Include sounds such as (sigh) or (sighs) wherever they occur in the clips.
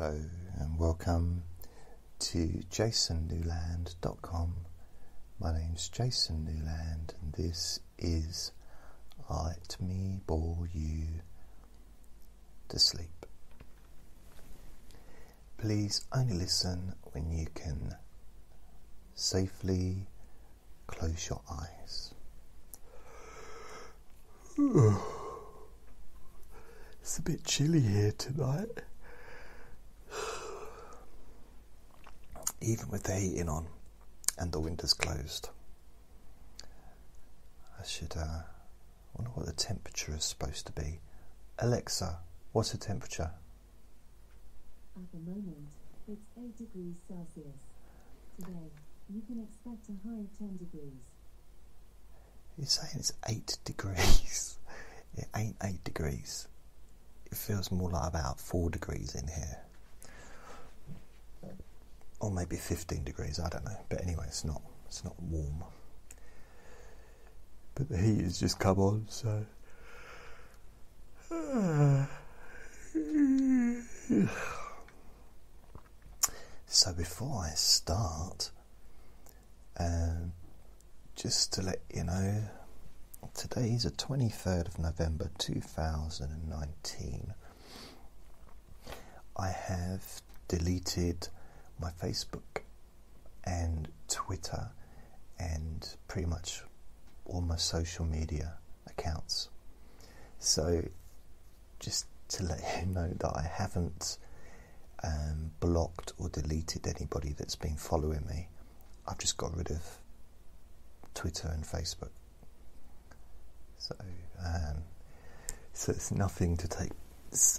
Hello and welcome to jasonnewland.com. My name's Jason Newland and this is Let Me Bore You to Sleep. Please only listen when you can safely close your eyes. (sighs) It's a bit chilly here tonight. Even with the heating on and the windows closed. I should uh, wonder what the temperature is supposed to be. Alexa, what's the temperature? At the moment, it's 8 degrees Celsius. Today, you can expect a high of 10 degrees. You're saying it's 8 (laughs) degrees. It ain't 8 degrees. It feels more like about 4 degrees in here. Or maybe 15 degrees, I don't know. But anyway, it's not it's not warm. But the heat has just come on, so (sighs) So before I start, um, just to let you know, today is the 23rd of November 2019. I have deleted my Facebook and Twitter and pretty much all my social media accounts. So, just to let you (laughs) know that I haven't um, blocked or deleted anybody that's been following me, I've just got rid of Twitter and Facebook. So, um, so it's nothing to take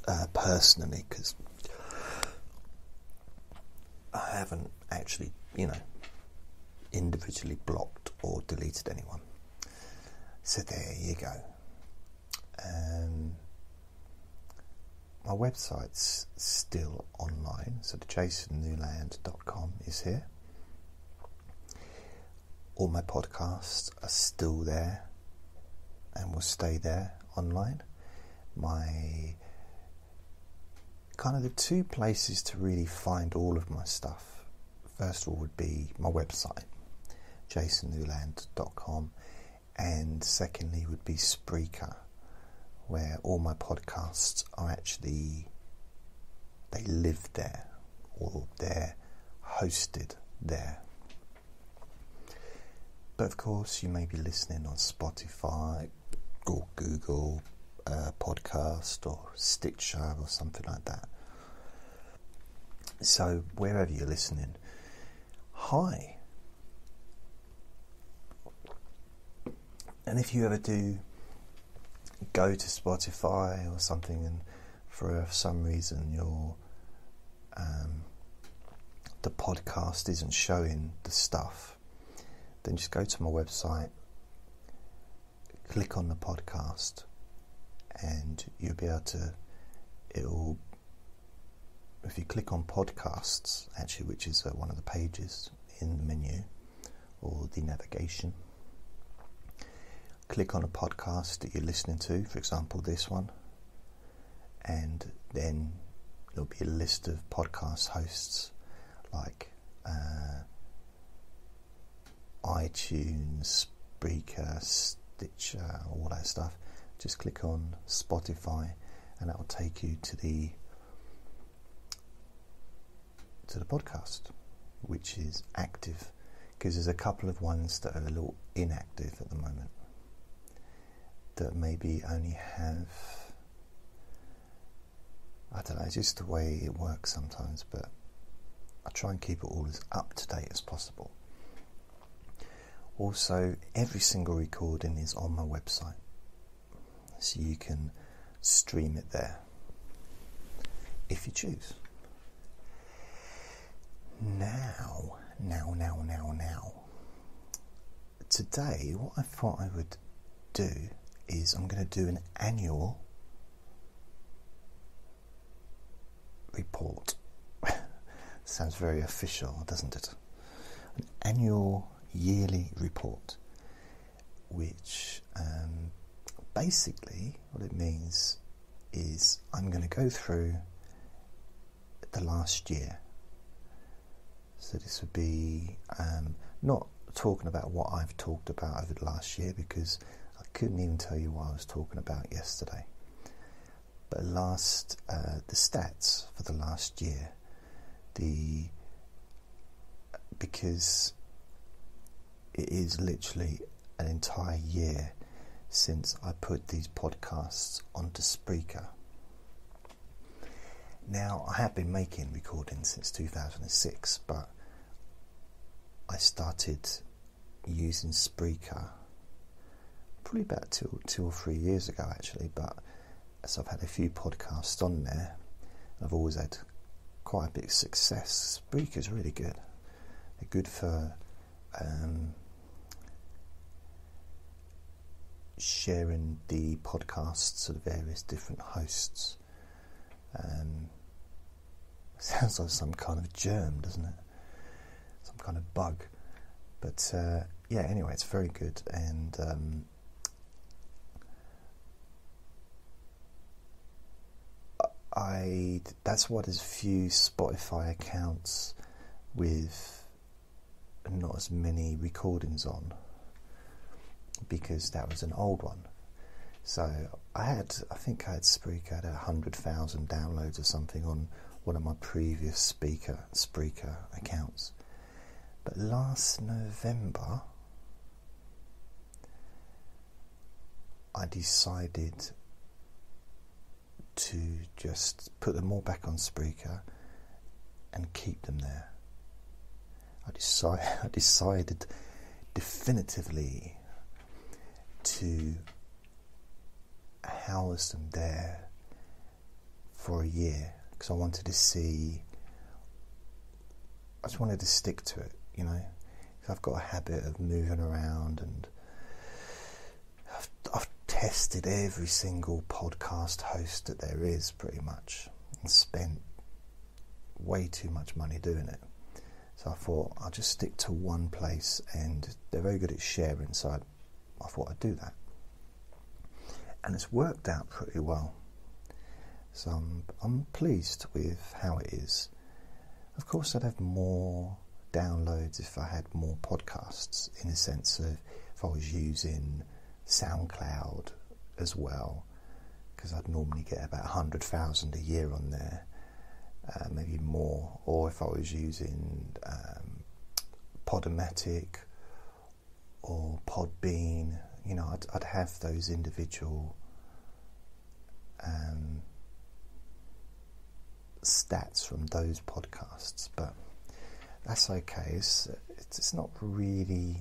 uh, personally because I haven't actually, you know, individually blocked or deleted anyone. So there you go. Um, my website's still online, so the jasonnewland.com is here. All my podcasts are still there and will stay there online. My kind of the two places to really find all of my stuff. First of all, would be my website, jasonnewland.com, and secondly, would be Spreaker, where all my podcasts are actually they live there or they're hosted there. But of course, you may be listening on Spotify or Google uh, Podcast or Stitcher or something like that. So, wherever you're listening, hi. And if you ever do go to Spotify or something and for some reason your um, the podcast isn't showing the stuff, then just go to my website, click on the podcast, and you'll be able to. It'll if you click on podcasts, actually, which is uh, one of the pages in the menu or the navigation, click on a podcast that you're listening to, for example, this one, and then there'll be a list of podcast hosts like uh, iTunes, Spreaker, Stitcher, all that stuff. Just click on Spotify, and that will take you to the to the podcast, which is active, because there's a couple of ones that are a little inactive at the moment that maybe only have. I don't know, it's just the way it works sometimes, but I try and keep it all as up to date as possible. Also, every single recording is on my website, so you can stream it there if you choose. Now, now, now, now, now. Today, what I thought I would do is I'm going to do an annual report. (laughs) Sounds very official, doesn't it? An annual yearly report, which um, basically what it means is I'm going to go through the last year. So this would be um, not talking about what I've talked about over the last year because I couldn't even tell you what I was talking about yesterday. But last, uh, the stats for the last year, the because it is literally an entire year since I put these podcasts onto Spreaker. Now, I have been making recordings since 2006, but I started using Spreaker probably about two, two or three years ago, actually. But as I've had a few podcasts on there, I've always had quite a big success. Spreaker's really good. They're good for um, sharing the podcasts to the various different hosts. Um, (laughs) sounds like some kind of germ, doesn't it? Some kind of bug. But uh, yeah, anyway, it's very good, and um, I that's what is few Spotify accounts with not as many recordings on because that was an old one. So I had, I think I had Spreaker had a hundred thousand downloads or something on one of my previous speaker Spreaker accounts. But last November, I decided to just put them all back on Spreaker and keep them there. I (laughs) I decided definitively to house them there for a year because I wanted to see. I just wanted to stick to it, you know. I've got a habit of moving around, and I've, I've tested every single podcast host that there is, pretty much, and spent way too much money doing it. So I thought I'll just stick to one place, and they're very good at sharing. So I I thought I'd do that. And it's worked out pretty well. So I'm, I'm pleased with how it is. Of course, I'd have more downloads if I had more podcasts, in a sense of if I was using SoundCloud as well, because I'd normally get about 100,000 a year on there, uh, maybe more, or if I was using um, Podomatic or Podbean, you know, I'd, I'd have those individual um, stats from those podcasts, but that's okay. It's, it's, it's not really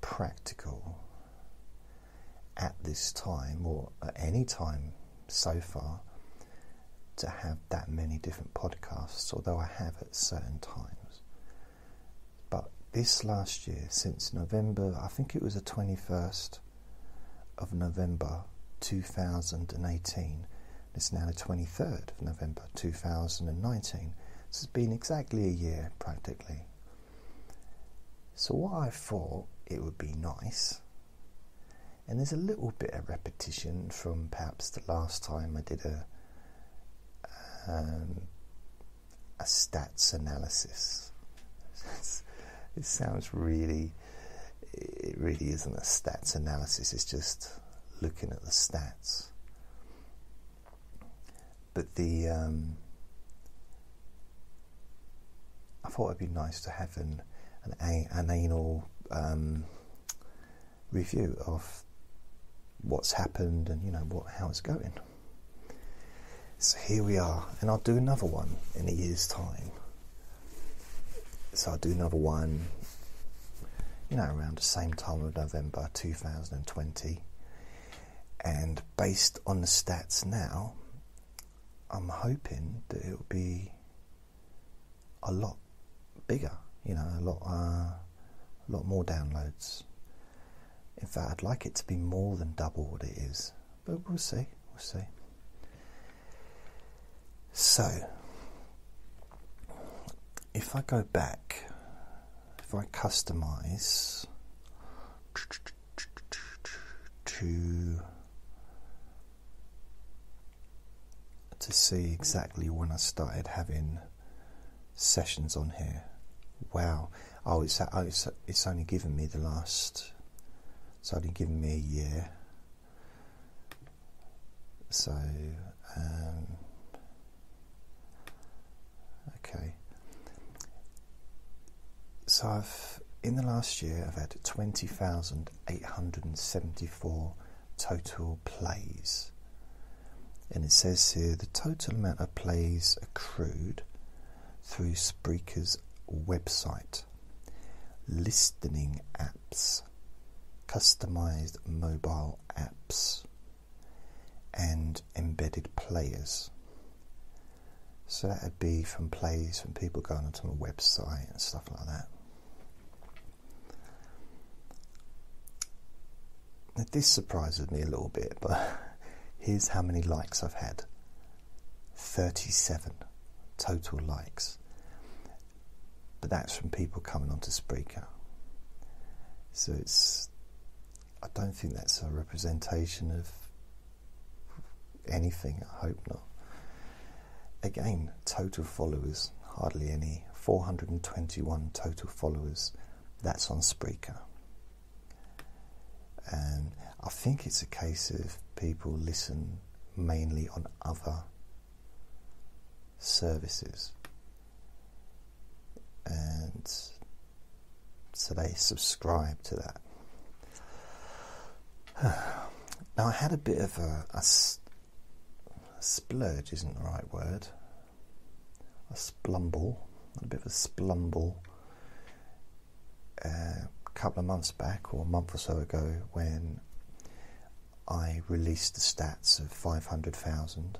practical at this time or at any time so far to have that many different podcasts, although I have at certain times this last year, since November, I think it was the 21st of November 2018, it's now the 23rd of November 2019. So it's been exactly a year practically. So, what I thought it would be nice, and there's a little bit of repetition from perhaps the last time I did a um, a stats analysis. It sounds really, it really isn't a stats analysis, it's just looking at the stats. But the, um, I thought it'd be nice to have an, an, an anal um, review of what's happened and you know what how it's going. So here we are, and I'll do another one in a year's time so I'll do another one, you know, around the same time of November 2020. And based on the stats now, I'm hoping that it'll be a lot bigger, you know, a lot, uh, a lot more downloads. In fact, I'd like it to be more than double what it is, but we'll see. We'll see. So, if I go back, if I customize to to see exactly when I started having sessions on here. Wow. Oh, it's, oh, it's, it's only given me the last. It's only given me a year. So, um, okay. So I've in the last year I've had twenty thousand eight hundred and seventy four total plays. And it says here the total amount of plays accrued through Spreaker's website, listening apps, customized mobile apps, and embedded players. So that would be from plays from people going onto my website and stuff like that. Now, this surprises me a little bit, but (laughs) here's how many likes I've had 37 total likes. But that's from people coming onto Spreaker. So it's, I don't think that's a representation of anything, I hope not. Again, total followers, hardly any. 421 total followers. That's on Spreaker. And I think it's a case of people listen mainly on other services. And so they subscribe to that. (sighs) Now, I had a bit of a, a, a splurge, isn't the right word. A splumble, a bit of a splumble. Uh, couple of months back or a month or so ago when I released the stats of 500,000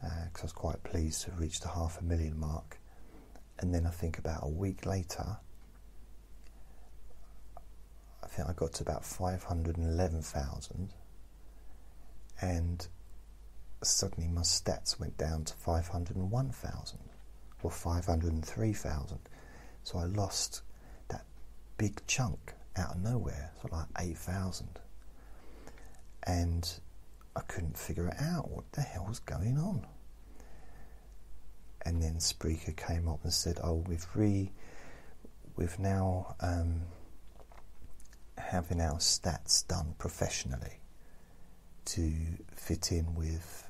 because uh, I was quite pleased to reach the half a million mark. And then I think about a week later, I think I got to about 511,000 and suddenly my stats went down to 501,000 or 503,000. So I lost big chunk out of nowhere, so like 8,000. And I couldn't figure it out. What the hell was going on? And then Spreaker came up and said, "Oh, we've re, we've now um, having our stats done professionally to fit in with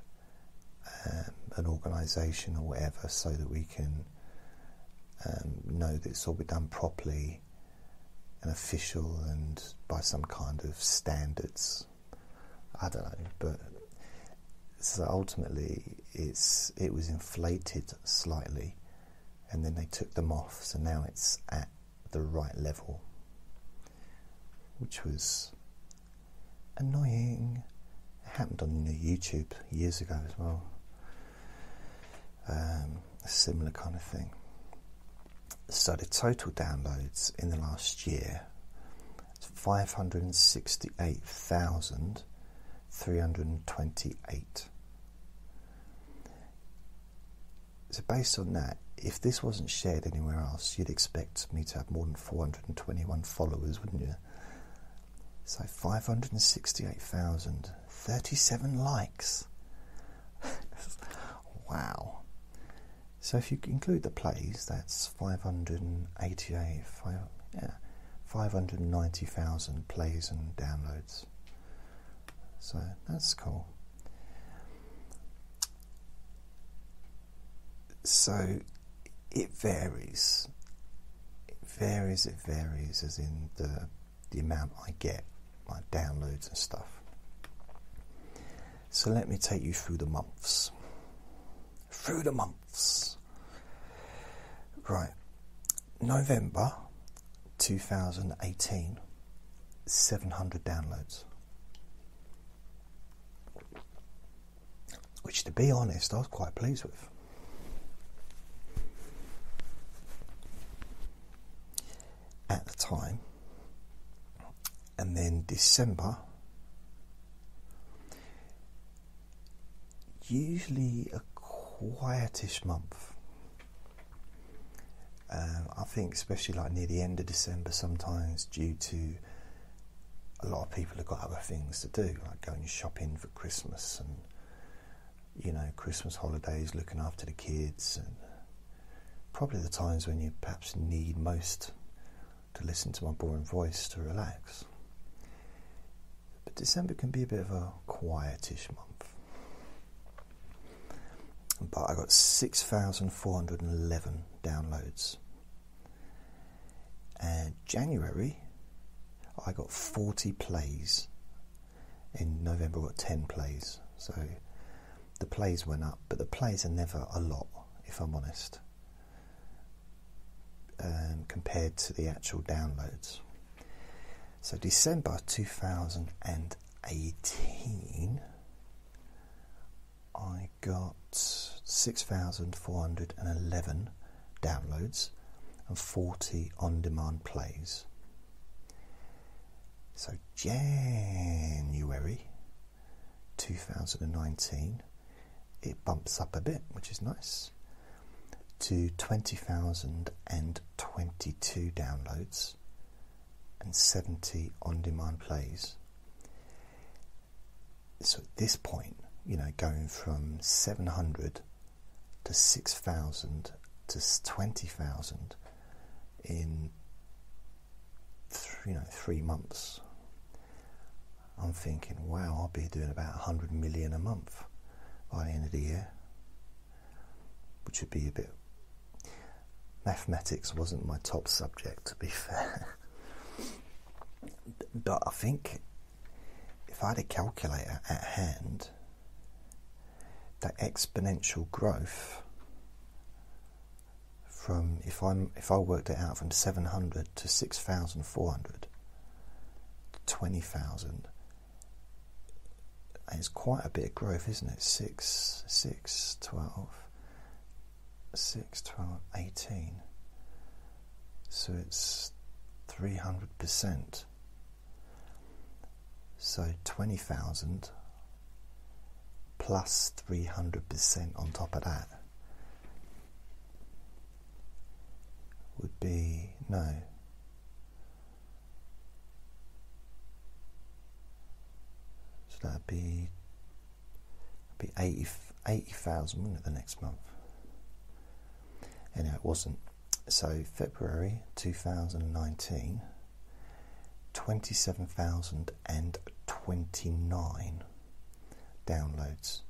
um, an organisation or whatever, so that we can um, know that it's all been done properly and official and by some kind of standards. I don't know, but so ultimately it's it was inflated slightly, and then they took them off, so now it's at the right level, which was annoying. It happened on YouTube years ago as well. Um, a similar kind of thing. The total downloads in the last year is 568,328. So based on that, if this wasn't shared anywhere else, you'd expect me to have more than 421 followers, wouldn't you? So 568,037 likes. (laughs) wow. So if you include the plays, that's 588, five, yeah, 590,000 plays and downloads. So that's cool. So it varies. It varies, it varies, as in the, the amount I get, my downloads and stuff. So let me take you through the months through the Right, November 2018, 700 downloads. Which, to be honest, I was quite pleased with. At the time, and then December, usually a quietish month. Um, I think, especially like near the end of December, sometimes due to a lot of people have got other things to do, like going shopping for Christmas and you know, Christmas holidays, looking after the kids, and probably the times when you perhaps need most to listen to my boring voice to relax. But December can be a bit of a quietish month. But I got 6,411 downloads. And January, I got 40 plays. In November, I got 10 plays. So the plays went up, but the plays are never a lot, if I'm honest, um, compared to the actual downloads. So December 2018, I got 6,411 downloads and 40 on demand plays. So, January 2019, it bumps up a bit, which is nice, to 20,022 downloads and 70 on demand plays. So, at this point, you know, going from 700 to 6,000 to 20,000 in you know three months. I'm thinking, wow, I'll be doing about 100 million a month by the end of the year, which would be a bit. Mathematics wasn't my top subject, to be (laughs) fair. but I think if I had a calculator at hand, that exponential growth from if I'm if I worked it out from 700 to 6,400 to 20,000 it's quite a bit of growth isn't it? 6 6 12 6 12 18 so it's 300% so 20,000 plus 300% on top of that would be no. So that'd be be 80 80,000 wouldn't it the next month? Anyway, it wasn't. So February 2019, 27,029 downloads.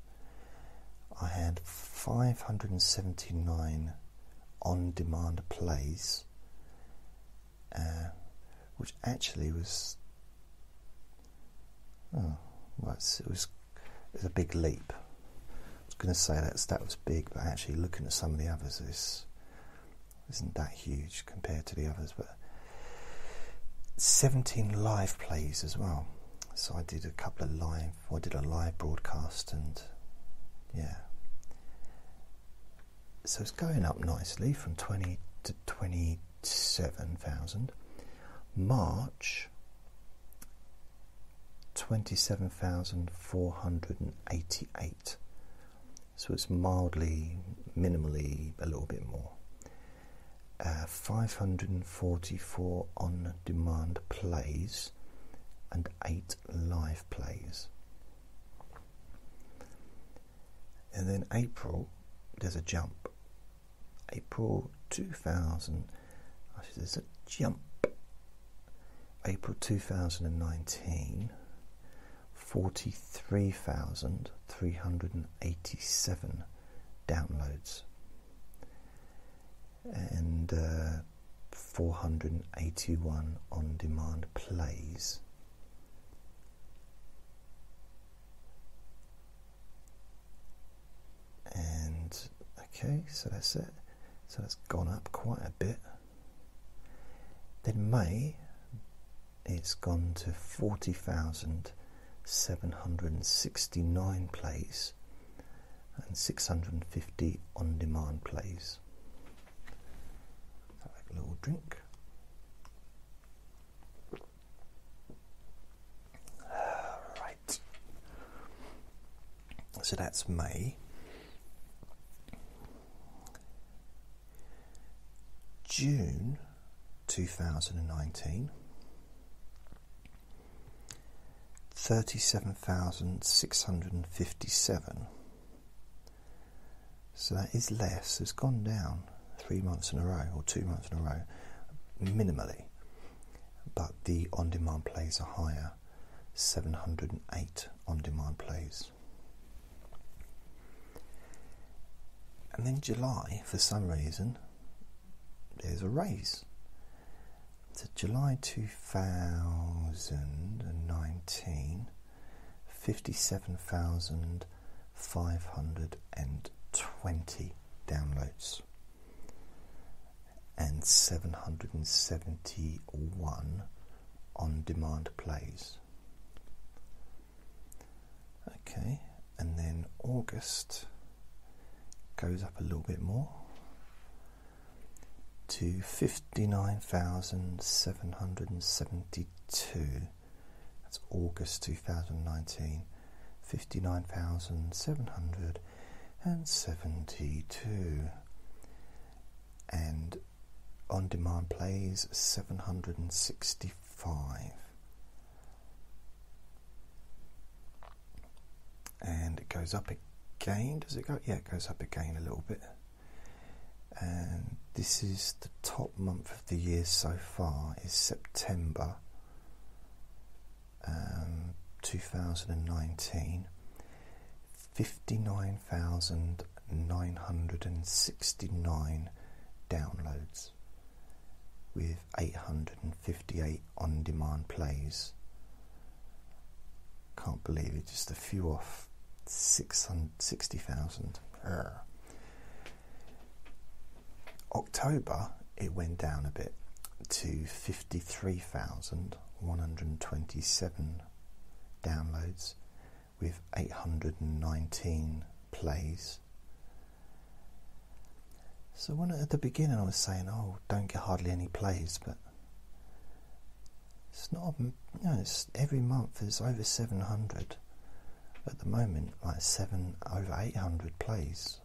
I had 579 on demand plays, uh, which actually was. Oh, well, it was it was a big leap. I was going to say that that was big, but actually looking at some of the others, is isn't that huge compared to the others. But 17 live plays as well. So I did a couple of live. I did a live broadcast, and yeah, so it's going up nicely from 20 to 27,000. March 27,488. So it's mildly, minimally a little bit more. Uh, 544 on demand plays and 8 live plays. And then April, there's a jump April 2000. There's a jump. April 2019, 43,387 downloads and uh, 481 on demand plays. And okay, so that's it. So it's gone up quite a bit. Then May, it's gone to 40,769 plays and 650 on demand plays. Have a little drink. Right. So that's May. June 2019, 37,657 So that is less. It's gone down three months in a row or two months in a row, minimally. But the on demand plays are higher 708 on demand plays. And then July, for some reason, there's a raise. So July 2019, 57,520 downloads and 771 on demand plays. Okay, and then August goes up a little bit more to 59,772. That's August 2019. 59,772. And on demand plays 765. And it goes up again. Does it go? Yeah, it goes up again a little bit. And this is the top month of the year so far is September um, 2019 59,969 downloads with 858 on demand plays. Can't believe it, just a few off 60,000. October, it went down a bit to 53,127 downloads with 819 plays. So when at the beginning I was saying, "Oh, don't get hardly any plays," but it's not. You know, it's every month there's over 700. At the moment, like seven over 800 plays,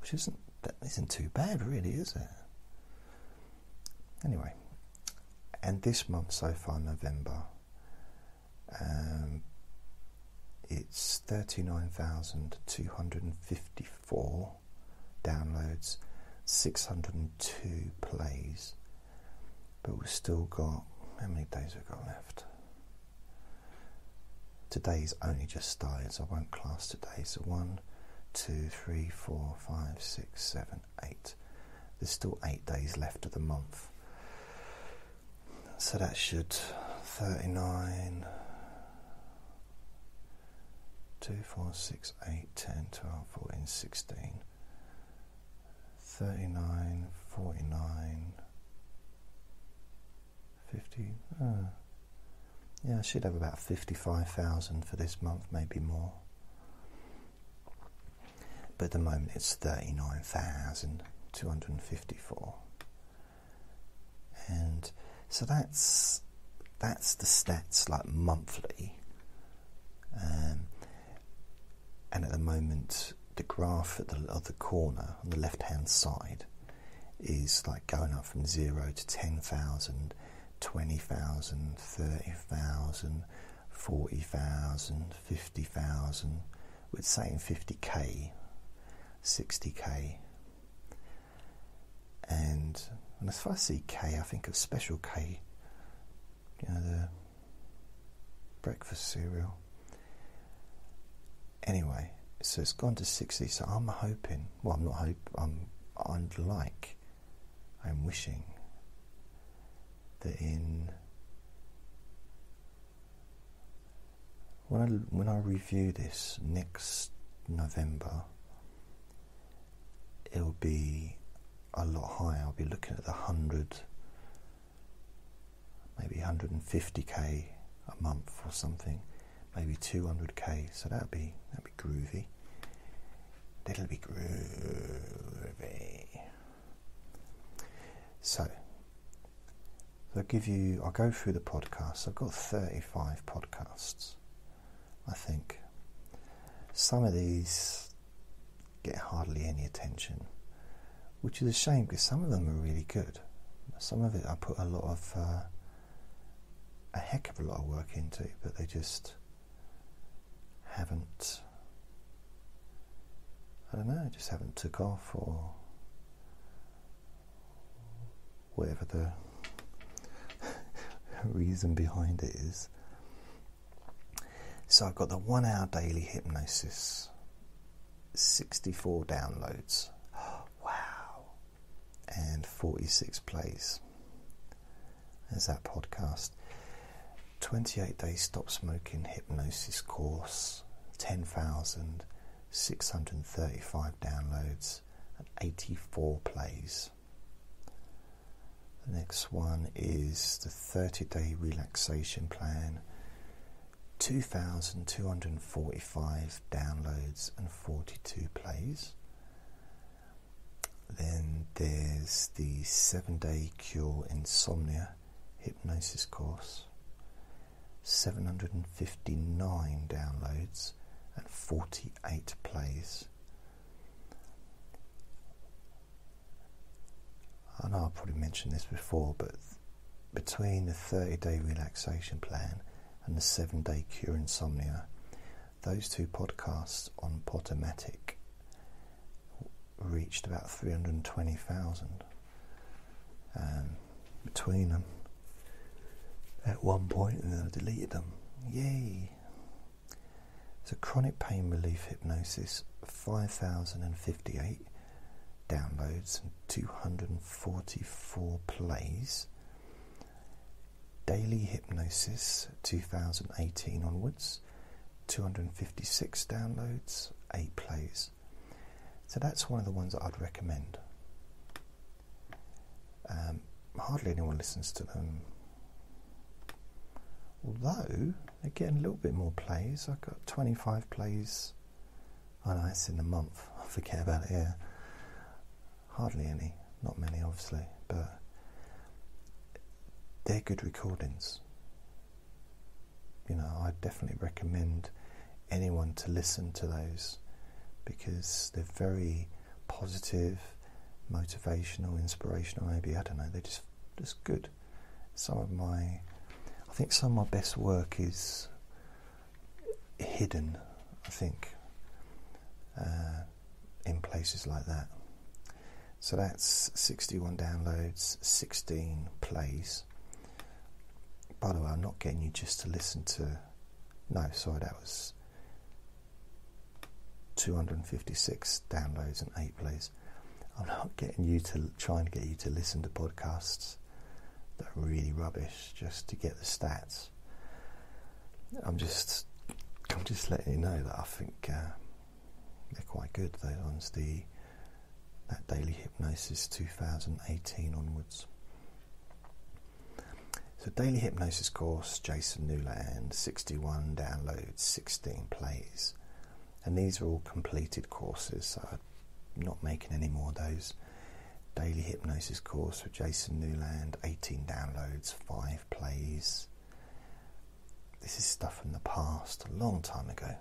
which isn't that isn't too bad, really, is it? Anyway, and this month so far, November, um, it's 39,254 downloads, 602 plays, but we've still got how many days we've got left? Today's only just started, so I won't class today. So one, two, three, four, five, six, seven, eight. There's still eight days left of the month. So that should 39, 2, 4, 6, 8, 10, 12, 14, 16, 39, 49, 50. Uh, yeah, I should have about 55,000 for this month, maybe more but at the moment it's 39,254 and so that's that's the stats like monthly. Um, and at the moment the graph at the other corner on the left hand side is like going up from 0 to 10,000 20,000 30,000 40,000 50,000 we're saying 50k 60k. And when I see K, I think of Special K, you know, the breakfast cereal. Anyway, so it's gone to 60, so I'm hoping, well, I'm not hoping, I'm, I'm like, I'm wishing that in when I when I review this next November it'll be a lot higher. I'll be looking at the 100, maybe 150k a month or something, maybe 200k. So that'd be that'd be groovy. That'll be groovy. So, I'll give you. I'll go through the podcasts. I've got 35 podcasts. I think some of these get hardly any attention, which is a shame because some of them are really good. Some of it I put a lot of, uh, a heck of a lot of work into, but they just haven't I don't know, just haven't took off or whatever the (laughs) reason behind it is. So I've got the one hour daily hypnosis, 64 downloads. (gasps) Wow. And 46 plays. There's that podcast. 28 day stop smoking hypnosis course, 10,635 downloads and 84 plays. The next one is the 30 day relaxation plan, 2,245 downloads and 42 plays. Then there's the 7 day cure insomnia hypnosis course, 759 downloads and 48 plays. I know I've probably mentioned this before, but between the 30 day relaxation plan and the 7 day cure insomnia, those two podcasts on Podomatic reached about 320,000 um, between them at one point and then I deleted them. Yay! So, chronic pain relief hypnosis 5,058 downloads and 244 plays. Daily Hypnosis 2018 onwards, 256 downloads, 8 plays. So that's one of the ones that I'd recommend. Um, hardly anyone listens to them. Although they're getting a little bit more plays. I've got 25 plays. I know it's in a month. (laughs) I forget about it, yeah. Hardly any, not many, obviously, but they're good recordings. You know, I definitely recommend anyone to listen to those because they're very positive, motivational, inspirational. Maybe I don't know. They're just just good. Some of my, I think some of my best work is hidden. I think uh, in places like that. So that's 61 downloads, 16 plays. By the way, I'm not getting you just to listen to. No, sorry, that was 256 downloads and 8 plays. I'm not getting you to trying to get you to listen to podcasts that are really rubbish just to get the stats. I'm just I'm just letting you know that I think uh, they're quite good. Those ones, the that daily hypnosis 2018 onwards. So daily hypnosis course, Jason Newland, 61 downloads, 16 plays, and these are all completed courses. So I'm not making any more of those. Daily hypnosis course with Jason Newland, 18 downloads, 5 plays. This is stuff from the past, a long time ago.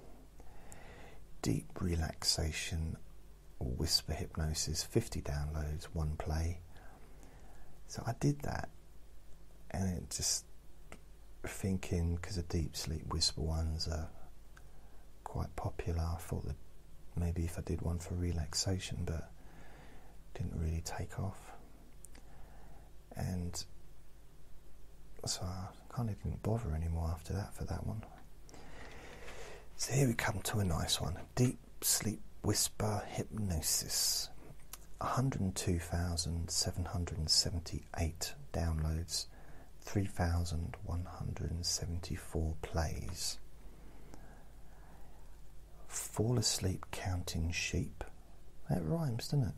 Deep relaxation, whisper hypnosis, 50 downloads, 1 play. So I did that, and it just thinking because the deep sleep whisper ones are quite popular. I thought that maybe if I did one for relaxation, but didn't really take off. And so I kind of didn't bother anymore after that for that one. So here we come to a nice one Deep Sleep Whisper Hypnosis. 102,778 downloads, 3,174 plays. Fall asleep counting sheep. That rhymes, doesn't it?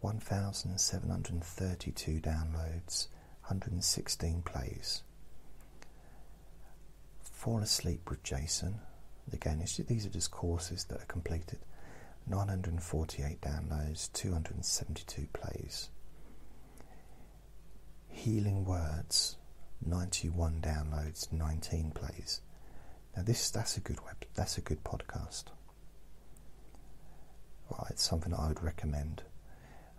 1,732 downloads, 116 plays. Fall asleep with Jason. Again, these are just courses that are completed. 948 downloads, 272 plays. Healing Words, 91 downloads, 19 plays. Now this that's a good web that's a good podcast. Right, it's something I would recommend.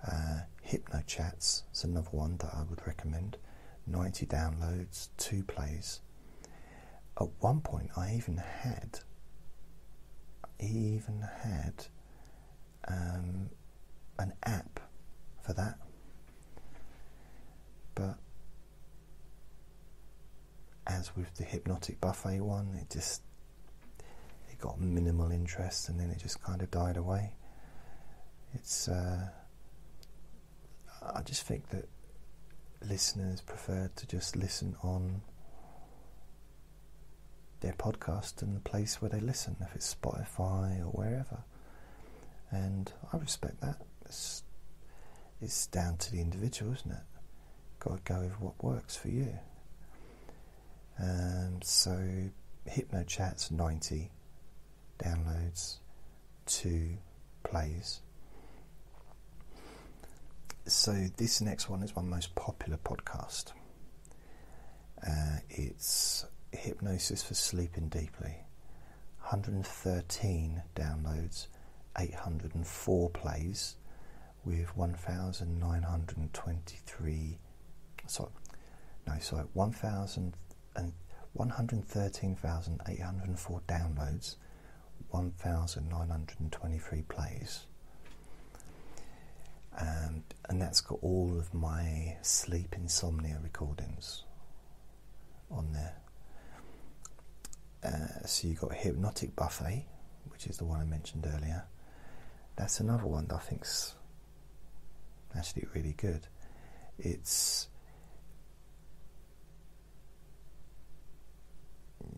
Uh, Hypno Chats is another one that I would recommend. 90 downloads, two plays. At one point, I even had, even had um, an app for that, but as with the hypnotic buffet one, it just it got minimal interest and then it just kind of died away. It's uh, I just think that listeners prefer to just listen on their podcast and the place where they listen, if it's Spotify or wherever. And I respect that. It's, it's down to the individual, isn't it? Got to go with what works for you. Um, so, HypnoChat's 90 downloads, 2 plays. So, this next one is my most popular podcast. Uh, it's Hypnosis for Sleeping Deeply. 113 downloads, 804 plays, with 1,923. Sorry, no, 1,000 113,804 downloads, 1,923 plays. And that's got all of my sleep insomnia recordings on there. Uh, so you've got Hypnotic Buffet, which is the one I mentioned earlier. That's another one that I think's actually really good. It's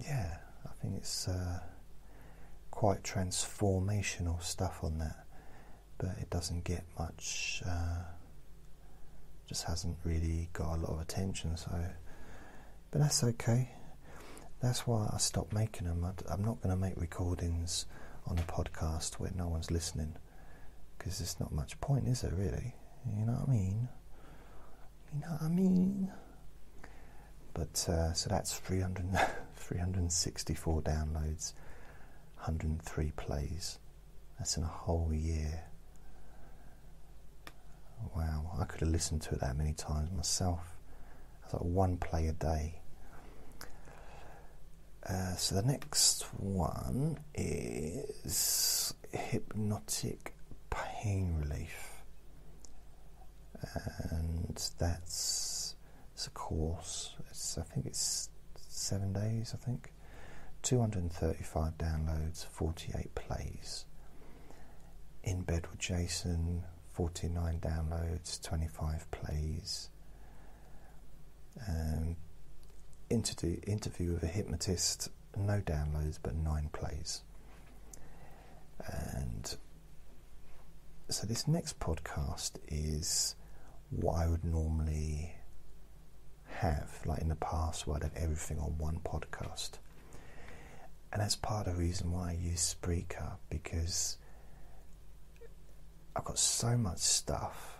yeah, I think it's uh, quite transformational stuff on that, but it doesn't get much. Uh, just hasn't really got a lot of attention. So, but that's okay. That's why I stopped making them. I'm not going to make recordings on a podcast where no one's listening because there's not much point, is there? Really? You know what I mean? You know what I mean? But uh, so that's 300, (laughs) 364 downloads, 103 plays. That's in a whole year. Wow, I could have listened to it that many times myself. It's like one play a day. Uh, so the next one is hypnotic pain relief, and that's it's a course. It's I think it's seven days. I think two hundred and thirty-five downloads, forty-eight plays. In bed with Jason, forty-nine downloads, twenty-five plays. Um, interview, interview with a hypnotist, no downloads but nine plays. And so this next podcast is what I would normally have, like in the past, where I'd have everything on one podcast. And that's part of the reason why I use Spreaker because I've got so much stuff,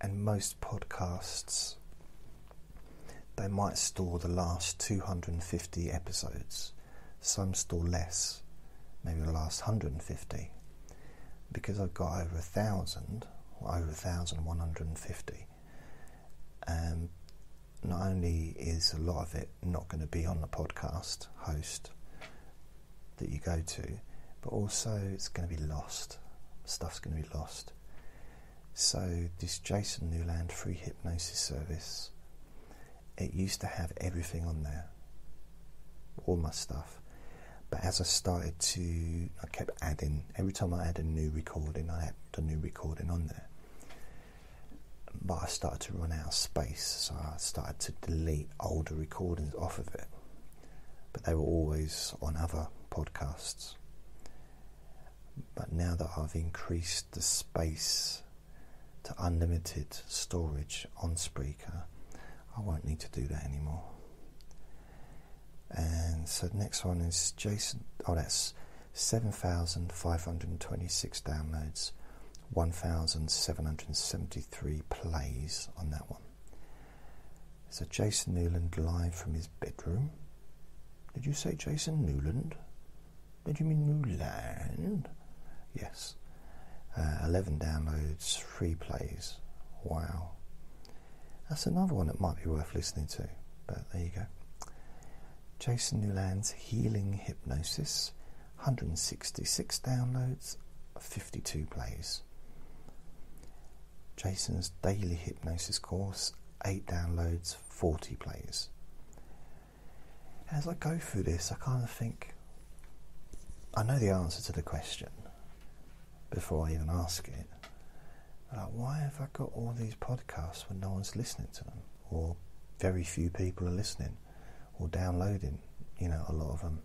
and most podcasts they might store the last 250 episodes. Some store less, maybe the last 150. Because I've got over a thousand, over a thousand one hundred and fifty. Um, not only is a lot of it not going to be on the podcast host that you go to, but also it's going to be lost. Stuff's going to be lost. So this Jason Newland free hypnosis service it used to have everything on there, all my stuff. But as I started to, I kept adding, every time I add a new recording, I add a new recording on there. But I started to run out of space, so I started to delete older recordings off of it. But they were always on other podcasts. But now that I've increased the space to unlimited storage on Spreaker, I won't need to do that anymore. And so the next one is Jason. Oh, that's 7,526 downloads, 1,773 plays on that one. So Jason Newland live from his bedroom. Did you say Jason Newland? Did you mean Newland? Yes. Uh, 11 downloads, 3 plays. Wow. That's another one that might be worth listening to, but there you go. Jason Newland's Healing Hypnosis, 166 downloads, 52 plays. Jason's daily hypnosis course, 8 downloads, 40 plays. As I go through this, I kind of think I know the answer to the question before I even ask it. Like, why have I got all these podcasts when no one's listening to them? Or very few people are listening or downloading, you know, a lot of them.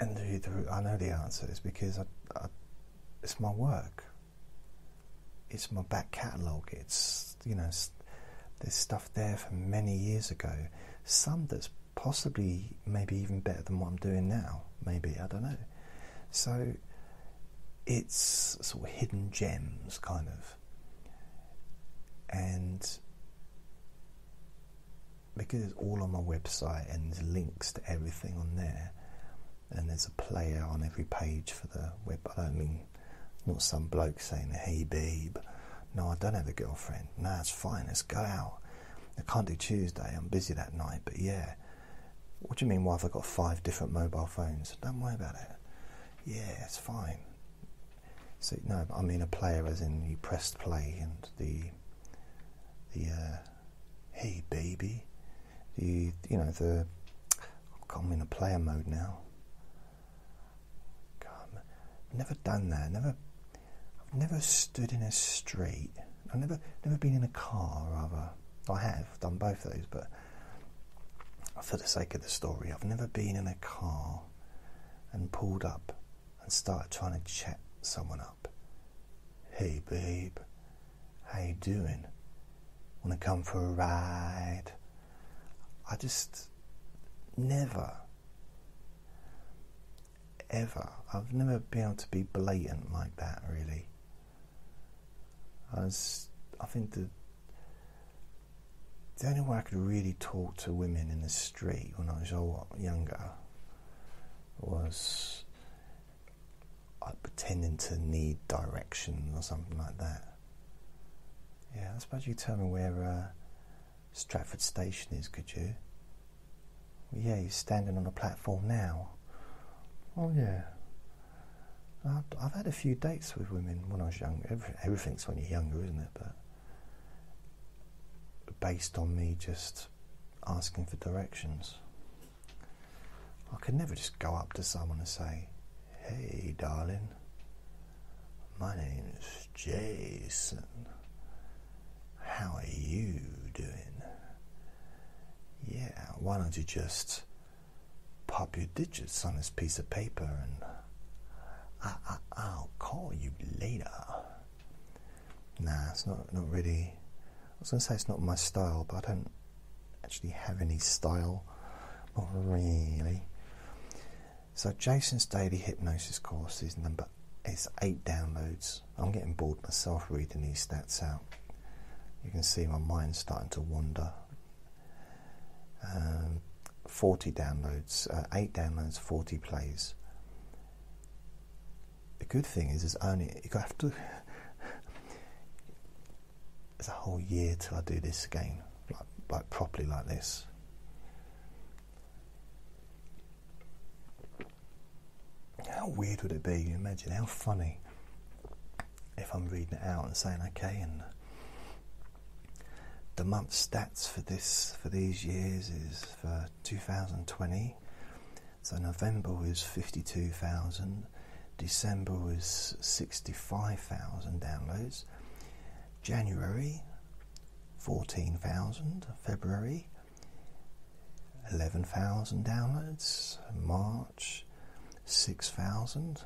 And the, the, I know the answer is because I, I, it's my work. It's my back catalogue. It's, you know, there's stuff there from many years ago. Some that's possibly maybe even better than what I'm doing now. Maybe, I don't know. So it's sort of hidden gems, kind of. And because it's all on my website and there's links to everything on there, and there's a player on every page for the web. I don't mean not some bloke saying, "Hey, babe." No, I don't have a girlfriend. No, it's fine. Let's go out. I can't do Tuesday. I'm busy that night. But yeah, what do you mean? Why have I got five different mobile phones? Don't worry about it. Yeah, it's fine. So no, I mean a player, as in you pressed play and the the uh, hey baby, the you know the I'm in a player mode now. God, I've never done that. Never, never stood in a street. I've never never been in a car. Rather, I have done both of those, but for the sake of the story, I've never been in a car and pulled up and started trying to chat someone up. Hey, babe, how you doing? Want to come for a ride? I just never, ever, I've never been able to be blatant like that, really. I was, I think the the only way I could really talk to women in the street when I was younger was like pretending to need direction or something like that. Yeah, I suppose you could tell me where uh, Stratford Station is, could you? Yeah, you're standing on the platform now. Oh, yeah. I've, I've had a few dates with women when I was younger. everything's when you're younger, isn't it? But based on me just asking for directions. I could never just go up to someone and say, Hey, darling, my name is Jason. How are you doing? Yeah, why don't you just pop your digits on this piece of paper and I, I, I'll call you later. Nah, it's not, not really I was going to say it's not my style, but I don't actually have any style. Not really. So Jason's daily hypnosis course is number is eight downloads. I'm getting bored myself reading these stats out. You can see my mind starting to wander. Um, 40 downloads, uh, 8 downloads, 40 plays. The good thing is, is only you have to it's a whole year till I do this again, like, like properly like this. How weird would it be? You imagine how funny if I'm reading it out and saying, okay, and the month stats for this for these years is for 2020. So November was 52,000, December was 65,000 downloads, January 14,000, February 11,000 downloads, March 6,000,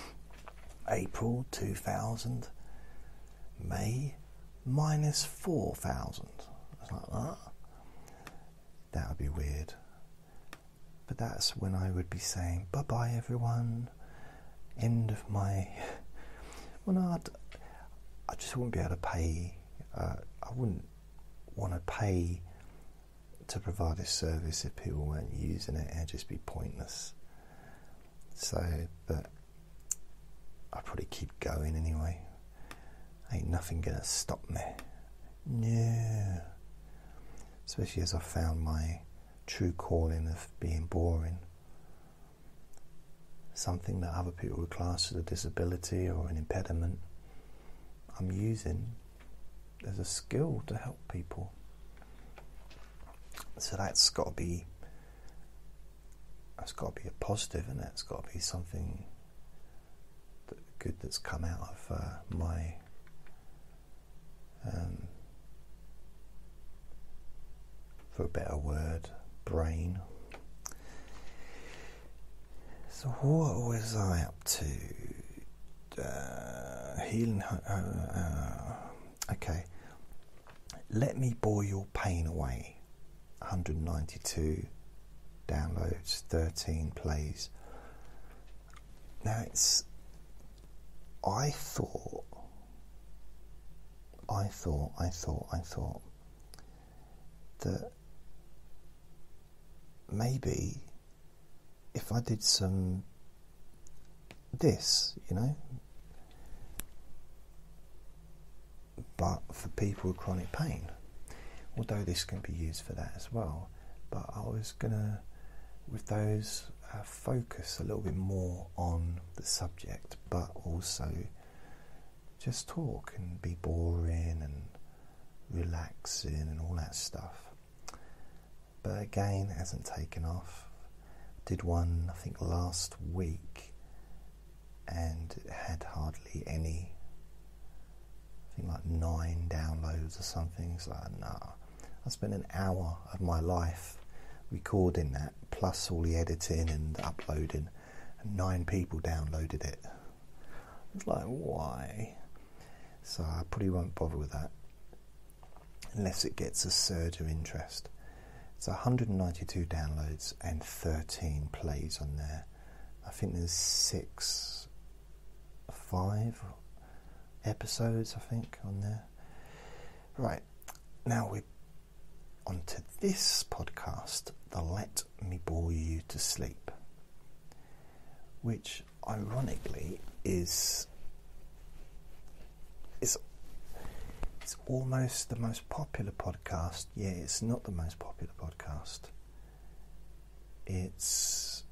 (laughs) April 2,000, May minus 4,000. It's Like that. That would be weird. But that's when I would be saying bye bye everyone. End of my. Well, no, I'd, I just wouldn't be able to pay. Uh, I wouldn't want to pay to provide a service if people weren't using it. It'd just be pointless. So, but I'd probably keep going anyway. Ain't nothing gonna stop me. No. Especially as I found my true calling of being boring. Something that other people would class as a disability or an impediment, I'm using as a skill to help people. So that's got to be that's got to be a positive, and that's got to be something that, good that's come out of uh, my um, for a better word, brain. So what was I up to? Uh, healing. Uh, uh, okay. Let me bore your pain away. 192 downloads, 13 plays. Now it's. I thought. I thought. I thought. I thought that maybe if I did some this, you know, but for people with chronic pain, although this can be used for that as well, but I was gonna, with those, uh, focus a little bit more on the subject, but also just talk and be boring and relaxing and all that stuff. But again, hasn't taken off. Did one, I think, last week, and it had hardly any. I think like nine downloads or something. It's like, nah. I spent an hour of my life recording that, plus all the editing and uploading, and nine people downloaded it. It's like, why? So I probably won't bother with that unless it gets a surge of interest. It's 192 downloads and 13 plays on there. I think there's six, five episodes, I think, on there. Right, now we're on to this podcast, the Let Me Bore You to Sleep, which ironically is is it's almost the most popular podcast. Yeah, it's not the most popular podcast. It's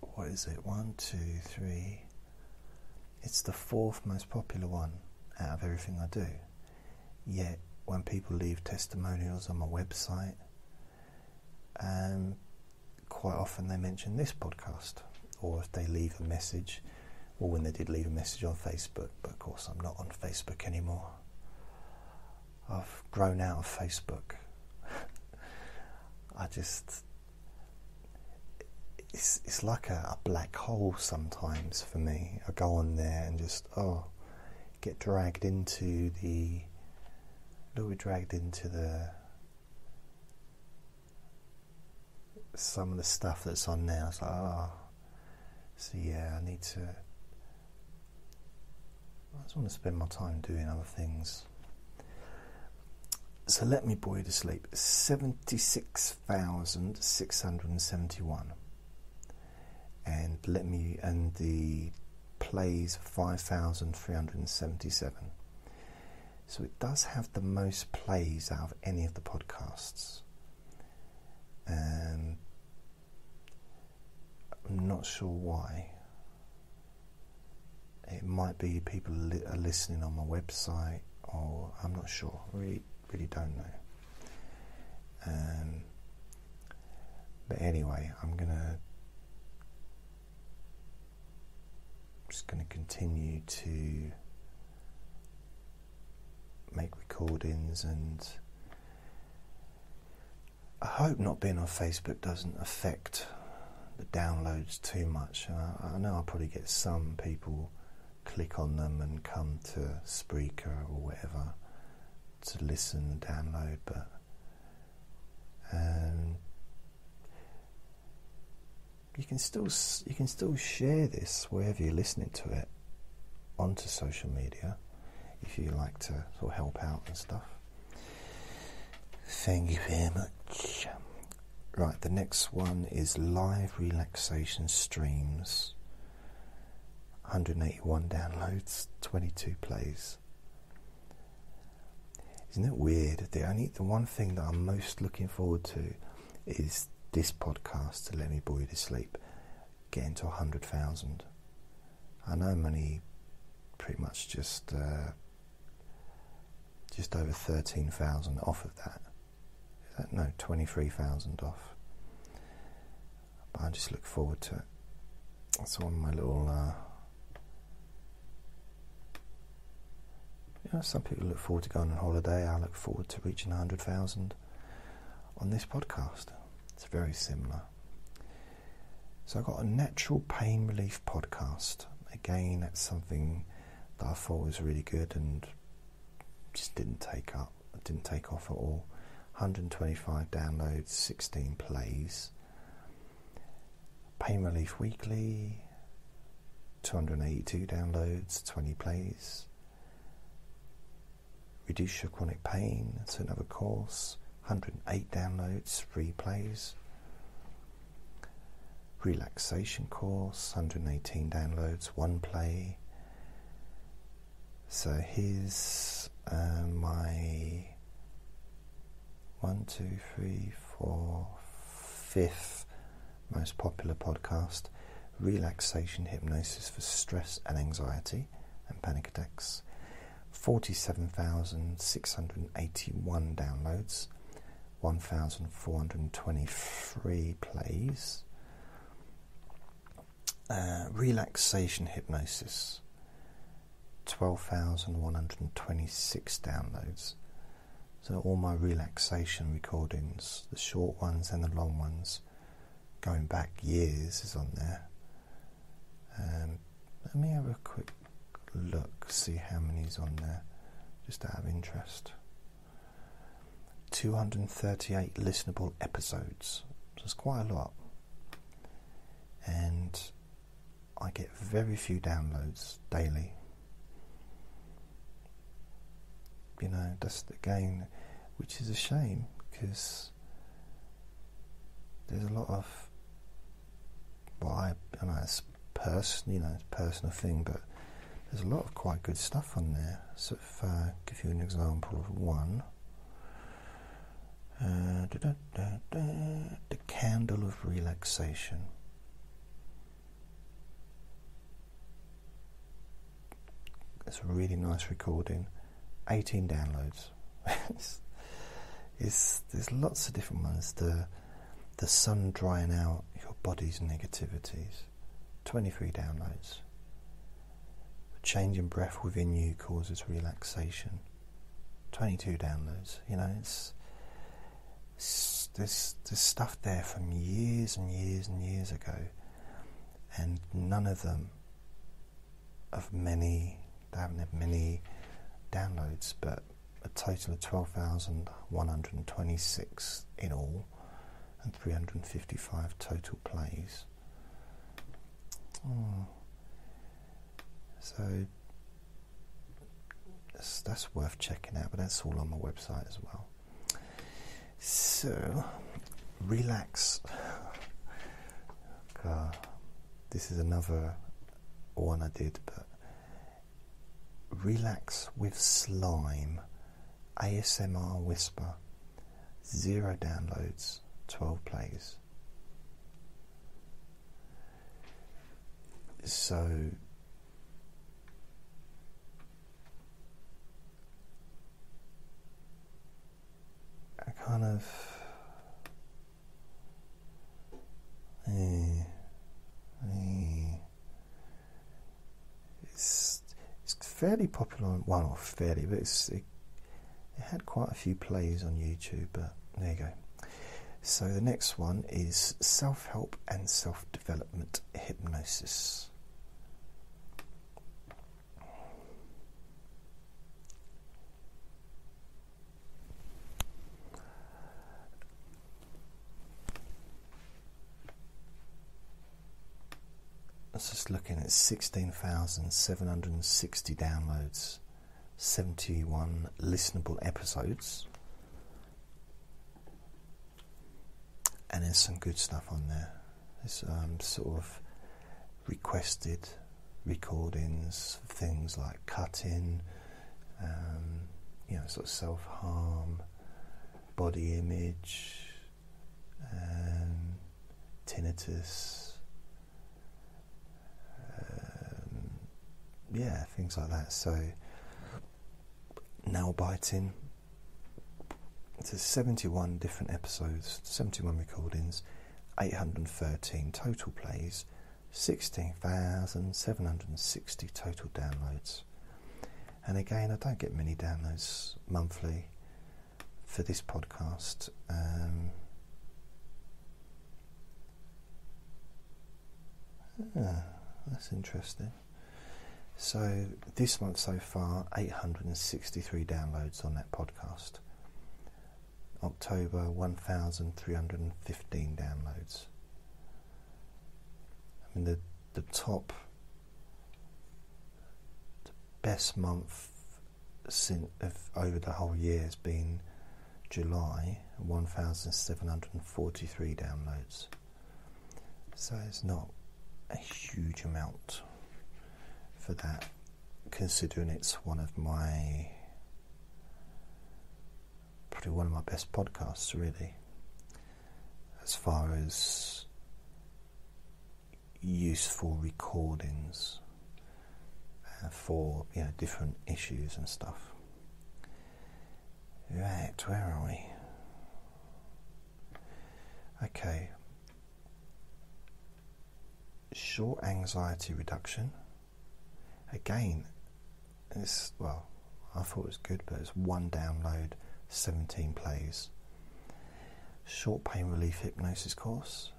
what is it? One, two, three. It's the fourth most popular one out of everything I do. Yet, when people leave testimonials on my website, um, quite often they mention this podcast, or if they leave a message or when they did leave a message on Facebook, but of course I'm not on Facebook anymore. I've grown out of Facebook. (laughs) I just it's it's like a, a, black hole sometimes for me. I go on there and just oh get dragged into the a little bit dragged into the some of the stuff that's on there. It's like oh so yeah, I need to I just want to spend my time doing other things. So let me you to sleep. 76,671. And let me, and the plays 5,377. So it does have the most plays out of any of the podcasts. And I'm not sure why. It might be people li- are listening on my website, or I'm not sure. Really, really don't know. Um, but anyway, I'm gonna just gonna continue to make recordings and. I hope not being on Facebook doesn't affect the downloads too much. I, I know I'll probably get some people click on them and come to Spreaker or whatever to listen and download, but um, you can still you can still share this wherever you're listening to it onto social media if you like to sort of help out and stuff. Thank you very much. Right, the next one is live relaxation streams 181 downloads, 22 plays. Isn't it weird? The only the one thing that I'm most looking forward to is this podcast to let me bore you to sleep getting to hundred thousand. I know I'm only pretty much just uh, just over thirteen thousand off of that. that no, twenty three thousand off. But I just look forward to it. That's one of my little. Uh, you know, some people look forward to going on holiday. I look forward to reaching a hundred thousand on this podcast. It's very similar. So I got a natural pain relief podcast. Again, that's something that I thought was really good and just didn't take up, didn't take off at all. 125 downloads, 16 plays. Pain Relief Weekly, 282 downloads, 20 plays. Reduce Your Chronic Pain, that's another course, 108 downloads, 3 plays. Relaxation course, 118 downloads, 1 play. So here's um, my one, two, three, four, fifth most popular podcast Relaxation Hypnosis for Stress and Anxiety and Panic Attacks. 47,681 downloads, 1,423 plays. Uh, relaxation Hypnosis 12,126 downloads. So, all my relaxation recordings, the short ones and the long ones, going back years, is on there. Um, let me have a quick look, see how many's on there, just out of interest. 238 listenable episodes. That's quite a lot. And I get very few downloads daily. You know, that's game, which is a shame because there's a lot of well, I, I know it's person, you know, personal thing, but there's a lot of quite good stuff on there. So if I give you an example of one, uh, da, da, da, the candle of relaxation. It's a really nice recording. 18 downloads. it's, (laughs) it's, there's lots of different ones. The the sun drying out your body's negativities. 23 downloads. Changing breath within you causes relaxation. 22 downloads. You know, it's, it's there's stuff there from years and years and years ago, and none of them of many. They haven't had many downloads, but a total of 12,126 in all, and 355 total plays. Oh. So that's, that's worth checking out, but that's all on my website as well. So, relax. God, (sighs) uh, this is another one I did, but relax with slime. ASMR whisper. Zero downloads, 12 plays. So, I kind of. Eh, eh, it's it's fairly popular. on- Well, not fairly, but it's it, it had quite a few plays on YouTube. But there you go. So the next one is self help and self development hypnosis. Was just looking at 16,760 downloads, 71 listenable episodes, and there's some good stuff on there. There's um, sort of requested recordings things like cutting, um, you know, sort of self harm, body image, um, tinnitus, yeah, things like that. So, nail biting. It's 71 different episodes, 71 recordings, 813 total plays, 16,760 total downloads. And again, I don't get many downloads monthly for this podcast. Um, ah, that's interesting. So, this month so far, 863 downloads on that podcast. October, 1,315 downloads. I mean, the, the top, the best month since, of, over the whole year has been July, 1,743 downloads. So it's not a huge amount for that, considering it's one of my probably one of my best podcasts, really, as far as useful recordings uh, for you know different issues and stuff. Right, where are we? Okay. Short anxiety reduction. Again, it's well, I thought it was good, but it's one download, 17 plays. Short pain relief hypnosis course,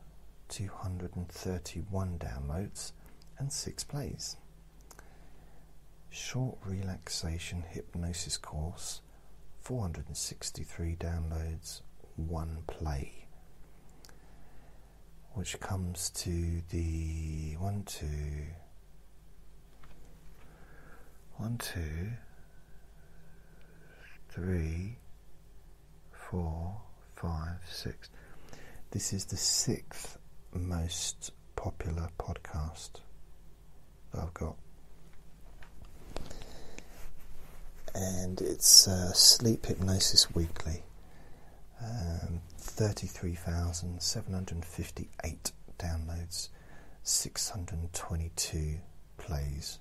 231 downloads and 6 plays. Short relaxation hypnosis course, 463 downloads, 1 play. Which comes to the 1, 2, 1, 2, 3, 4, 5, 6. This is the sixth most popular podcast that I've got. And it's uh, Sleep Hypnosis Weekly. Um, 33,758 downloads, 622 plays.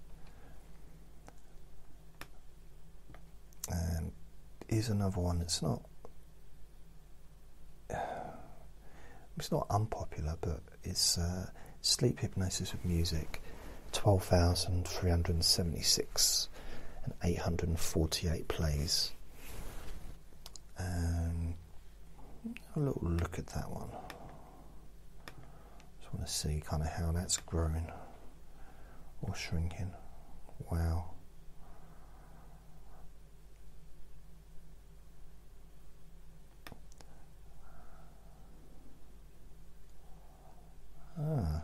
Here's another one that's not (sighs) it's not unpopular, but it's uh, sleep hypnosis with music, twelve thousand three hundred seventy-six and eight hundred forty-eight plays. Um, a little look at that one. Just want to see kind of how that's growing or shrinking. Wow. Ah.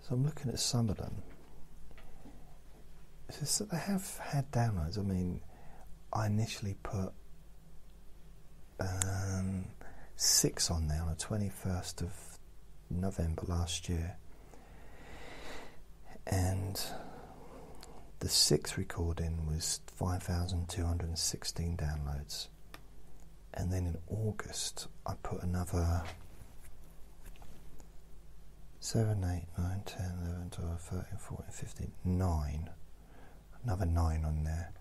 So I'm looking at some of them. It's just that they have had downloads. I mean, I initially put um, six on there on the 21st of November last year. And the sixth recording was 5,216 downloads and then in August I put another 7, 8, 9, 10, 11, 12, 13, 14, 15, 9. Another 9 on there.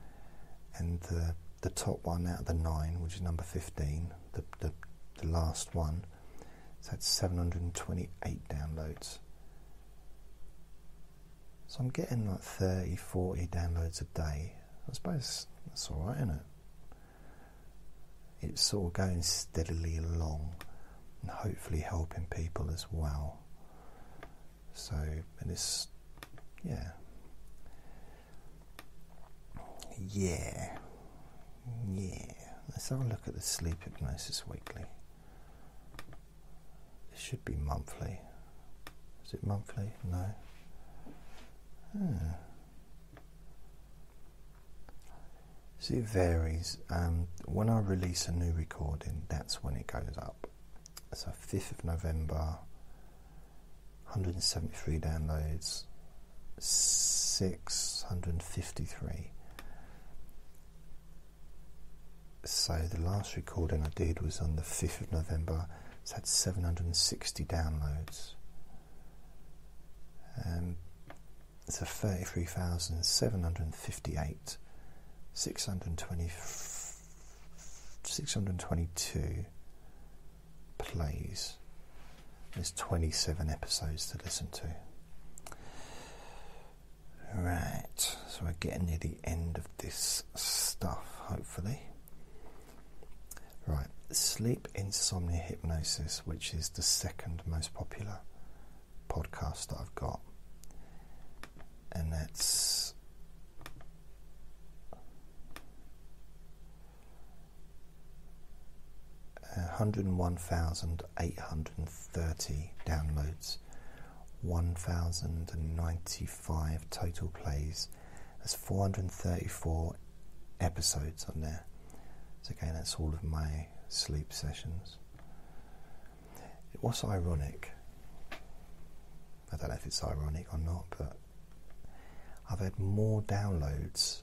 And the, the top one out of the 9, which is number 15, the, the, the last one, so that's 728 downloads. So I'm getting like 30, 40 downloads a day. I suppose that's alright, isn't it? It's sort of going steadily along and hopefully helping people as well. So, and it's, yeah. Yeah. Yeah. Let's have a look at the Sleep Hypnosis Weekly. It should be monthly. Is it monthly? No. Hmm. See, it varies. Um, when I release a new recording, that's when it goes up. So, 5th of November, 173 downloads, 653. So the last recording I did was on the 5th of November. It's had 760 downloads. Um, a 33,758, 620, 622 plays. There's 27 episodes to listen to. Right, so we're getting near the end of this stuff, hopefully. Right, Sleep Insomnia Hypnosis, which is the second most popular podcast that I've got, and that's. Uh, 101,830 downloads 1,095 total plays. There's 434 episodes on there. So, again, that's all of my sleep sessions. It was ironic. I don't know if it's ironic or not, but I've had more downloads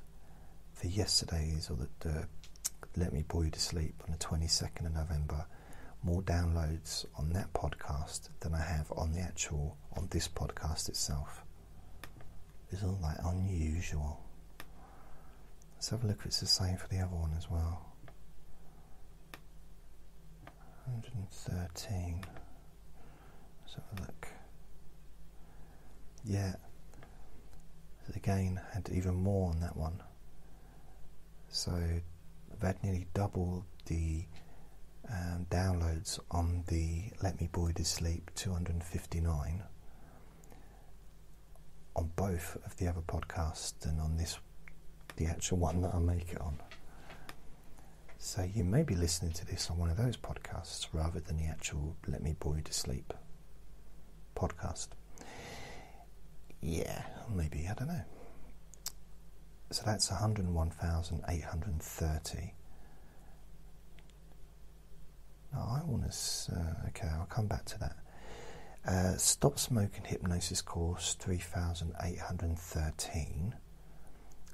for yesterday's or the, the Let Me Bore You to Sleep on the 22nd of November more downloads on that podcast than I have on the actual on this podcast itself. It's all like unusual. Let's have a look if it's the same for the other one as well. 113. Let's have a look. Yeah. Again, had even more on that one. So Had nearly double the um, downloads on the Let Me You to Sleep 259 on both of the other podcasts and on this, the actual one that I make it on. So you may be listening to this on one of those podcasts rather than the actual Let Me You to Sleep podcast. Yeah, maybe, I don't know. So that's 101,830 no, I want to. Uh, okay, I'll come back to that. Uh, Stop Smoking Hypnosis course 3813,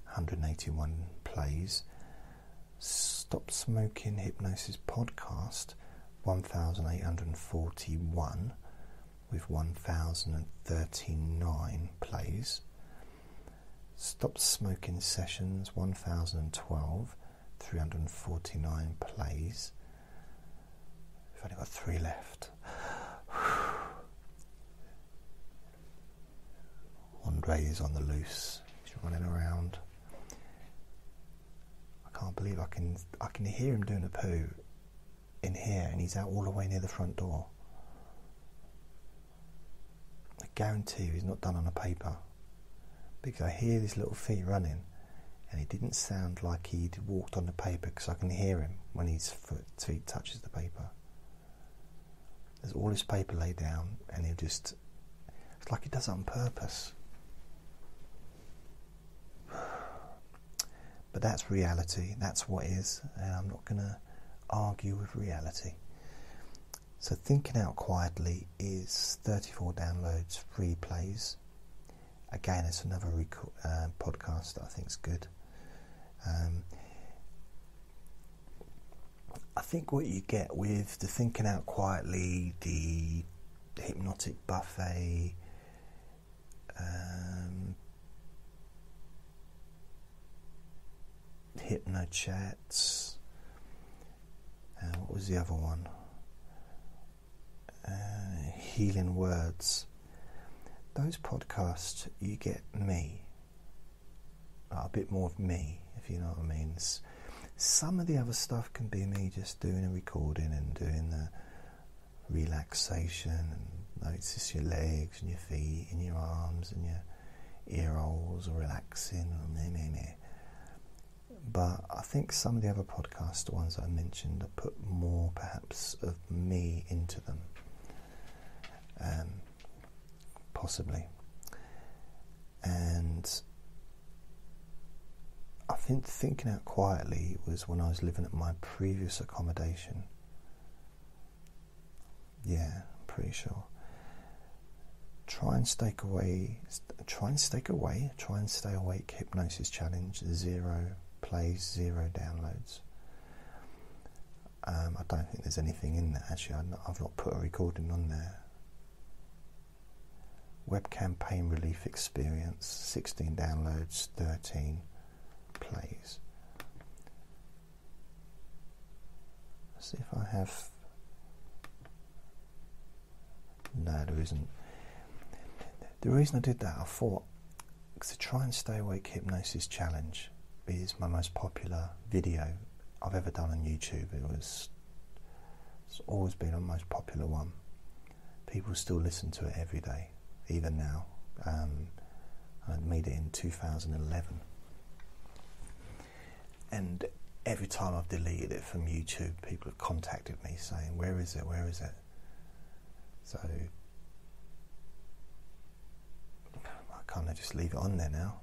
181 plays. Stop Smoking Hypnosis podcast 1841 with 1039 plays. Stop Smoking Sessions 1012, 349 plays. We've only got three left. (sighs) Andre is on the loose. He's running around. I can't believe I can I can hear him doing a poo in here and he's out all the way near the front door. I guarantee you he's not done on a paper. Because I hear his little feet running and it didn't sound like he'd walked on the paper because I can hear him when his foot feet touches the paper. There's all his paper laid down, and he'll just. It's like he does it on purpose. (sighs) But that's reality, that's what is, and I'm not going to argue with reality. So, Thinking Out Quietly is 34 downloads, free plays. Again, it's another uh, podcast that I think is good. Um, I think what you get with the thinking out quietly, the, hypnotic buffet, um, hypno chats. Uh, what was the other one? Uh, healing words. Those podcasts, you get me, a bit more of me, if you know what I mean. Some of the other stuff can be me just doing a recording and doing the relaxation and notice your legs and your feet and your arms and your ear holes relaxing and. But I think some of the other podcasts, the ones I mentioned, I put more perhaps of me into them. Um, possibly. And I think thinking out quietly was when I was living at my previous accommodation. Yeah, I'm pretty sure. Try and stay away. Try and stay away. Try and stay awake. Hypnosis challenge. Zero plays, zero downloads. Um, I don't think there's anything in there actually. Not, I've not put a recording on there. Webcam pain relief experience 16 downloads, 13 plays. Let's see if I have. No, there isn't. The reason I did that, I thought, because the Try and Stay Awake Hypnosis Challenge is my most popular video I've ever done on YouTube. It was it's always been my most popular one. People still listen to it every day, even now. Um, I made it in 2011, and every time I've deleted it from YouTube, people have contacted me saying, "Where is it? Where is it?" So I kind of just leave it on there now.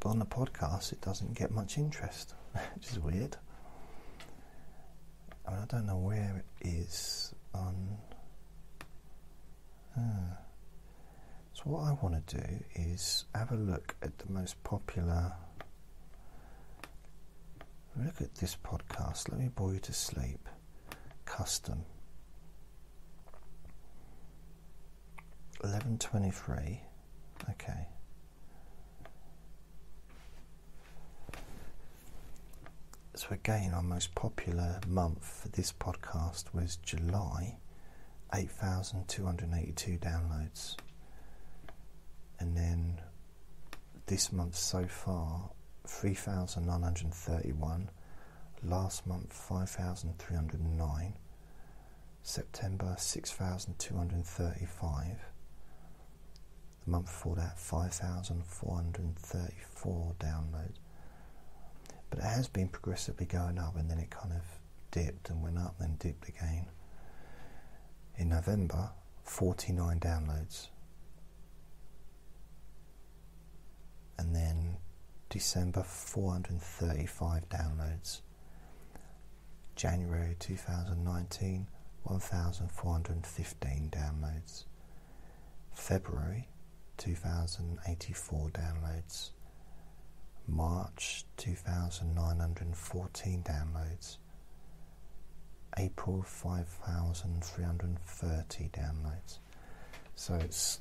But on the podcast, it doesn't get much interest, (laughs) which is weird. I mean, I don't know where it is on. Uh, so, what I want to do is have a look at the most popular. Look at this podcast. Let me bore you to sleep. Custom. 1123. Okay. So, again, our most popular month for this podcast was July, 8,282 downloads. And then this month so far, 3,931. Last month, 5,309. September, 6,235. The month before that, 5,434 downloads but it has been progressively going up and then it kind of dipped and went up then dipped again. In November, 49 downloads. And then December, 435 downloads. January 2019, 1,415 downloads. February, 2,084 downloads. March 2914 downloads, April 5330 downloads. So it's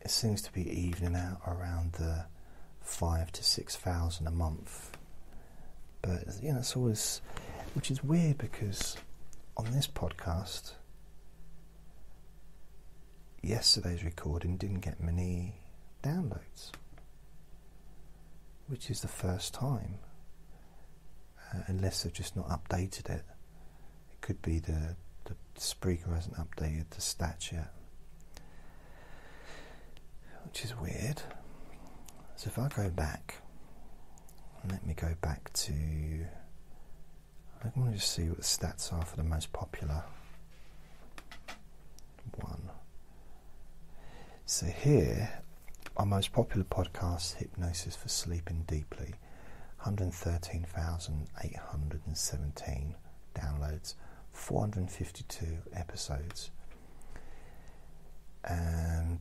it seems to be evening out around the five to six thousand a month. But you know, it's always which is weird because on this podcast yesterday's recording didn't get many downloads which is the first time, uh, unless they've just not updated it. It could be the, the Spreaker hasn't updated the stats yet, which is weird. So if I go back, let me go back to. I want to just see what the stats are for the most popular one. So here our most popular podcast, Hypnosis for Sleeping Deeply, 113,817 downloads, 452 episodes. And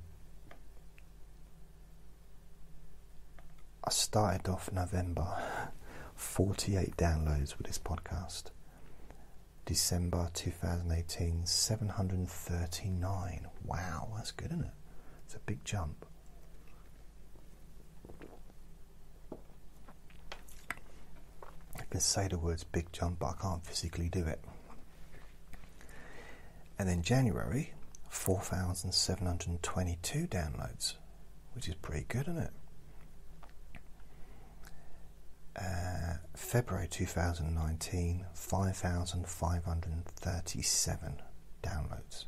I started off November, 48 downloads with this podcast. December 2018, 739. Wow, that's good, isn't it? It's a big jump. Can say the words big jump, but I can't physically do it. And then January, 4,722 downloads, which is pretty good, isn't it? Uh, February 2019, 5,537 downloads.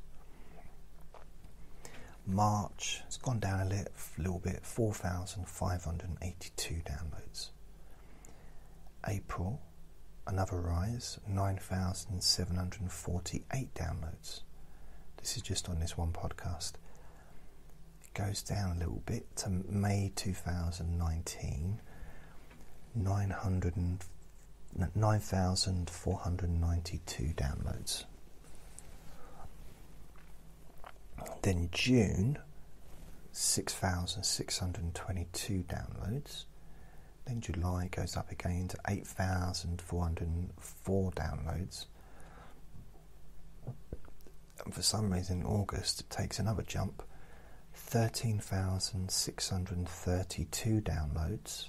March, it's gone down a little bit, 4,582 downloads. April, another rise, 9,748 downloads. This is just on this one podcast. It goes down a little bit to May 2019, 9,492 downloads. Then June, 6,622 downloads. Then July goes up again to 8,404 downloads. And for some reason, in August, it takes another jump 13,632 downloads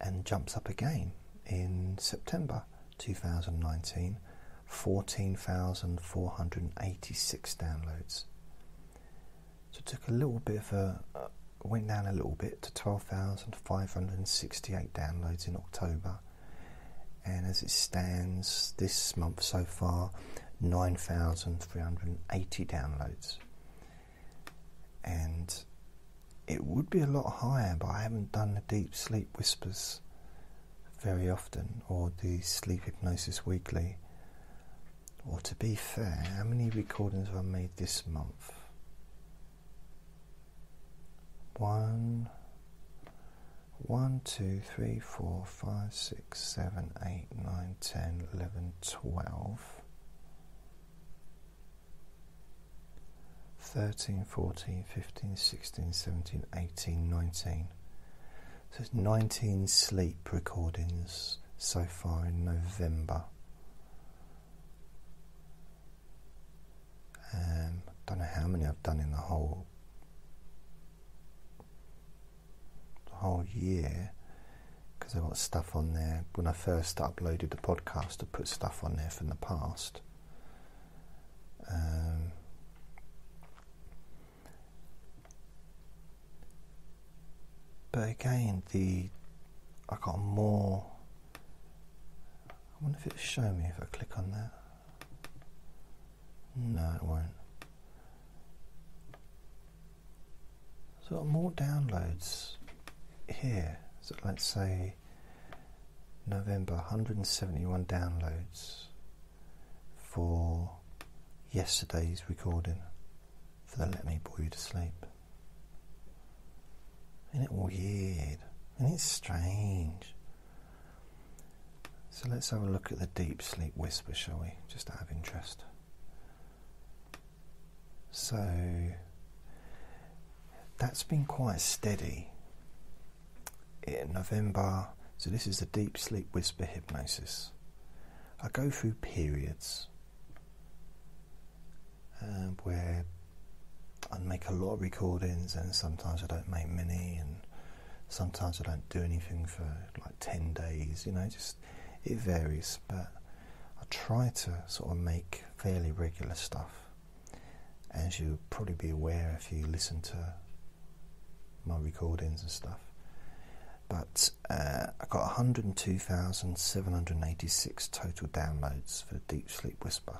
and jumps up again in September 2019 14,486 downloads. So it took a little bit of a, went down a little bit to 12,568 downloads in October. And as it stands this month so far, 9,380 downloads. And it would be a lot higher, but I haven't done the deep sleep whispers very often or the sleep hypnosis weekly. Or to be fair, how many recordings have I made this month? One, one, two, three, four, five, six, seven, eight, nine, ten, eleven, twelve. 13, 14, 15, 16, 17, 18, 19. So it's 19 sleep recordings so far in November. Um, I don't know how many I've done in the whole whole year because I've got stuff on there. When I first uploaded the podcast, I put stuff on there from the past. Um, but again, the I got more. I wonder if it'll show me if I click on that. No, it won't. So more downloads here. So let's say November, 171 downloads for yesterday's recording for the Let Me Bore You to Sleep. Isn't it weird? And it's strange. So let's have a look at the deep sleep whisper, shall we? Just out of interest. So that's been quite steady. In November, so this is the deep sleep whisper hypnosis. I go through periods um, where I make a lot of recordings, and sometimes I don't make many, and sometimes I don't do anything for like 10 days, you know, just it varies, but I try to sort of make fairly regular stuff as you'll probably be aware if you listen to my recordings and stuff. But uh, I got 102,786 total downloads for the Deep Sleep Whisper,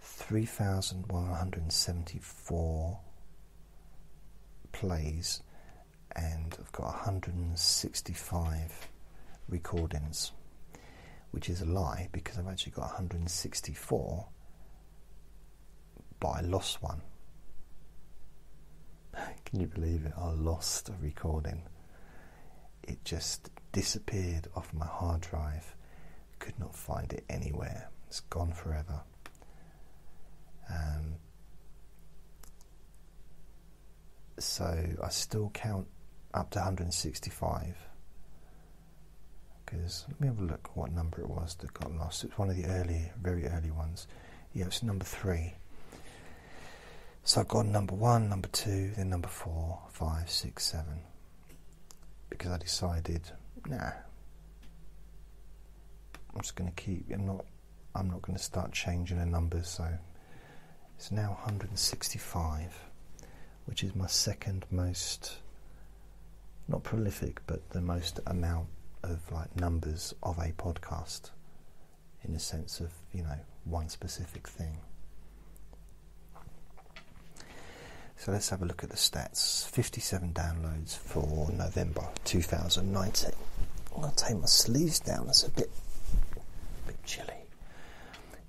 3,174 plays, and I've got 165 recordings, which is a lie because I've actually got 164 but I lost one. (laughs) Can you believe it? I lost a recording. It just disappeared off my hard drive. Could not find it anywhere. It's gone forever. Um, so I still count up to 165 because let me have a look what number it was that got lost. It's one of the early, very early ones. Yeah, it's number three. So I've got number one, number two, then number four, five, six, seven. Because I decided, nah, I'm just going to keep. I'm not. I'm not going to start changing the numbers. So it's now 165, which is my second most, not prolific, but the most amount of like numbers of a podcast, in the sense of you know one specific thing. So let's have a look at the stats. 57 downloads for November 2019. I'm going to take my sleeves down, it's a bit, a bit chilly.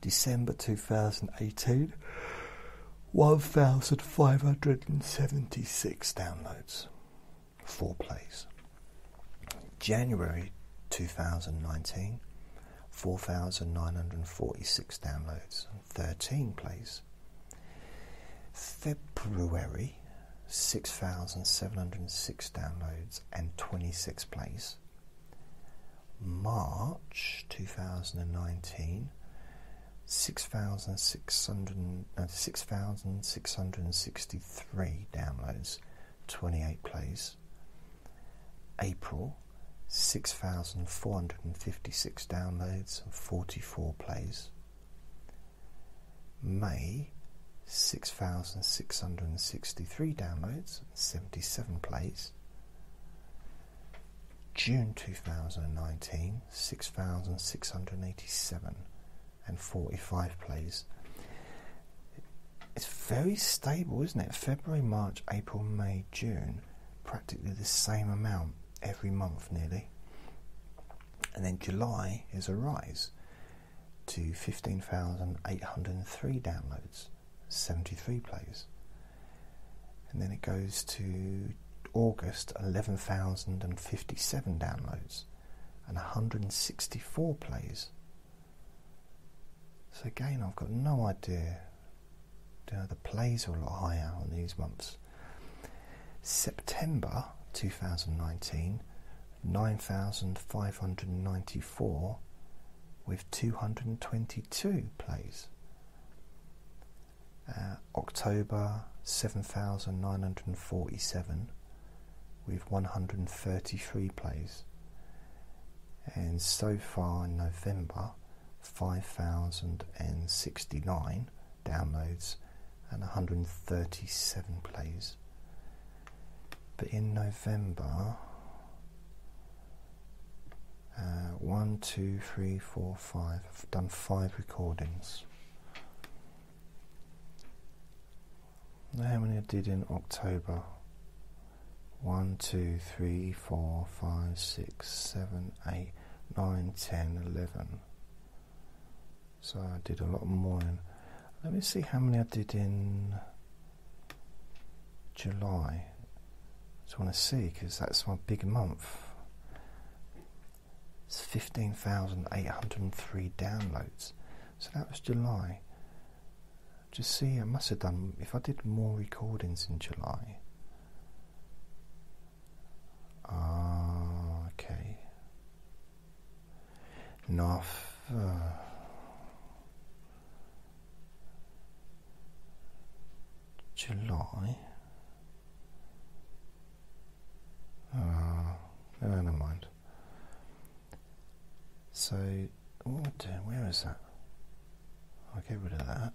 December 2018, 1,576 downloads, 4 plays. January 2019, 4,946 downloads, 13 plays. February 6,706 downloads and 26 plays. March 2019, 6,600, uh, 6,663 downloads, 28 plays. April, 6,456 downloads and 44 plays. May, 6,663 downloads and 77 plays. June 2019, 6,687 and 45 plays. It's very stable, isn't it? February, March, April, May, June, practically the same amount every month nearly. And then July is a rise to 15,803 downloads, 73 plays. And then it goes to August, 11,057 downloads and 164 plays. So again, I've got no idea. You know, the plays are a lot higher on these months. September 2019, 9,594 with 222 plays. Uh, October 7,947 with 133 plays. And so far in November, 5,069 downloads and 137 plays. But in November, uh, one, two, three, four, five. I've done five recordings. How many I did in October? One, two, three, four, five, six, seven, eight, nine, ten, eleven. So I did a lot more. In, let me see how many I did in July. I just want to see because that's my big month. It's 15,803 downloads. So that was July. Just see, I must have done, if I did more recordings in July. Ah, okay. Enough. Uh, July. Ah, no, never mind. So, dear, where is that? I'll get rid of that.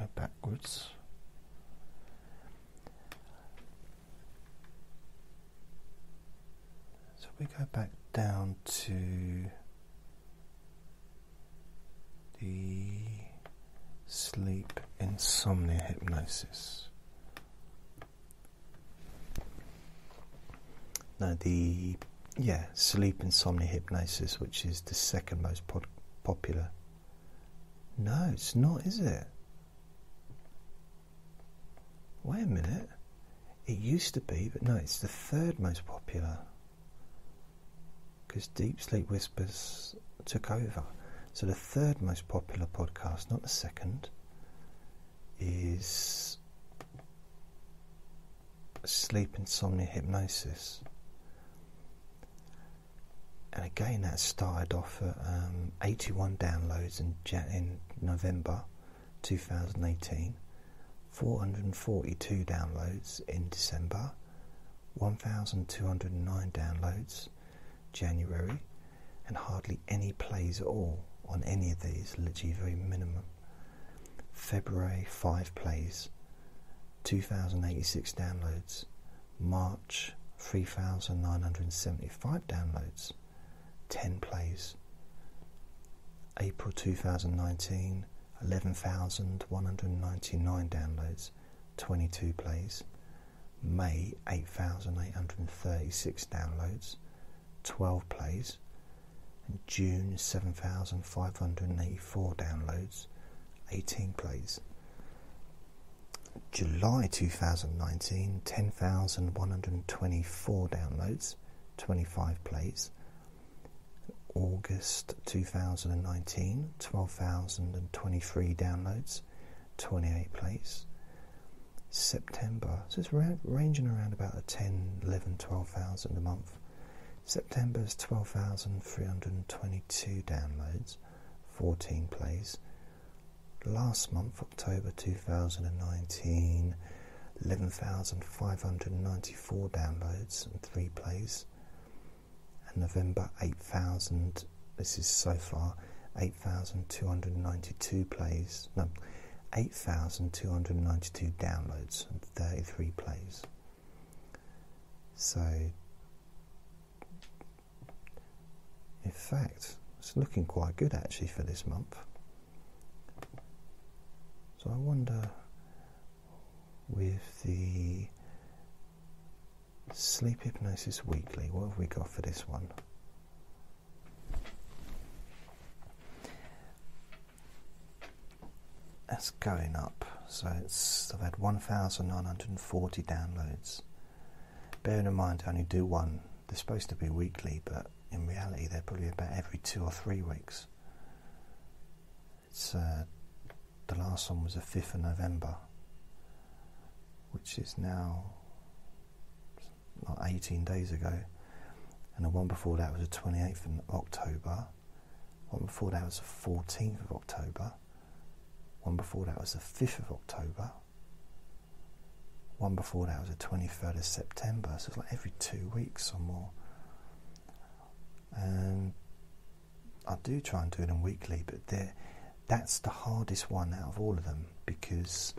Go backwards. So we go back down to the sleep insomnia hypnosis. No, the yeah sleep insomnia hypnosis, which is the second most popular. No, it's not, is it? Wait a minute. It used to be, but no, it's the third most popular. Because Deep Sleep Whispers took over. So the third most popular podcast, not the second, is Sleep Insomnia Hypnosis. And again, that started off at um, 81 downloads in, in November 2018, 442 downloads in December, 1,209 downloads January, and hardly any plays at all on any of these, literally very minimum. February, 5 plays, 2,086 downloads. March, 3,975 downloads. 10 plays. April 2019, 11,199 downloads, 22 plays. May, 8,836 downloads, 12 plays. And June, 7,584 downloads, 18 plays. July 2019, 10,124 downloads, 25 plays. August 2019, 12,023 downloads, 28 plays. September, so it's around, ranging around about a 10, 11, 12,000 a month. September's 12,322 downloads, 14 plays. Last month, October 2019, 11,594 downloads and 3 plays. And November, 8,000, this is so far, 8,292 plays. No, 8,292 downloads and 33 plays. So, in fact, it's looking quite good actually for this month. So I wonder with the Sleep Hypnosis Weekly, what have we got for this one? That's going up. So it's I've had 1,940 downloads. Bearing in mind I only do one. They're supposed to be weekly, but in reality they're probably about every two or three weeks. It's uh, the last one was the 5th of November, which is now not 18 days ago, and the one before that was the 28th of October. One before that was the 14th of October. One before that was the 5th of October. One before that was the 23rd of September. So it's like every two weeks or more. And I do try and do them weekly, but that's the hardest one out of all of them because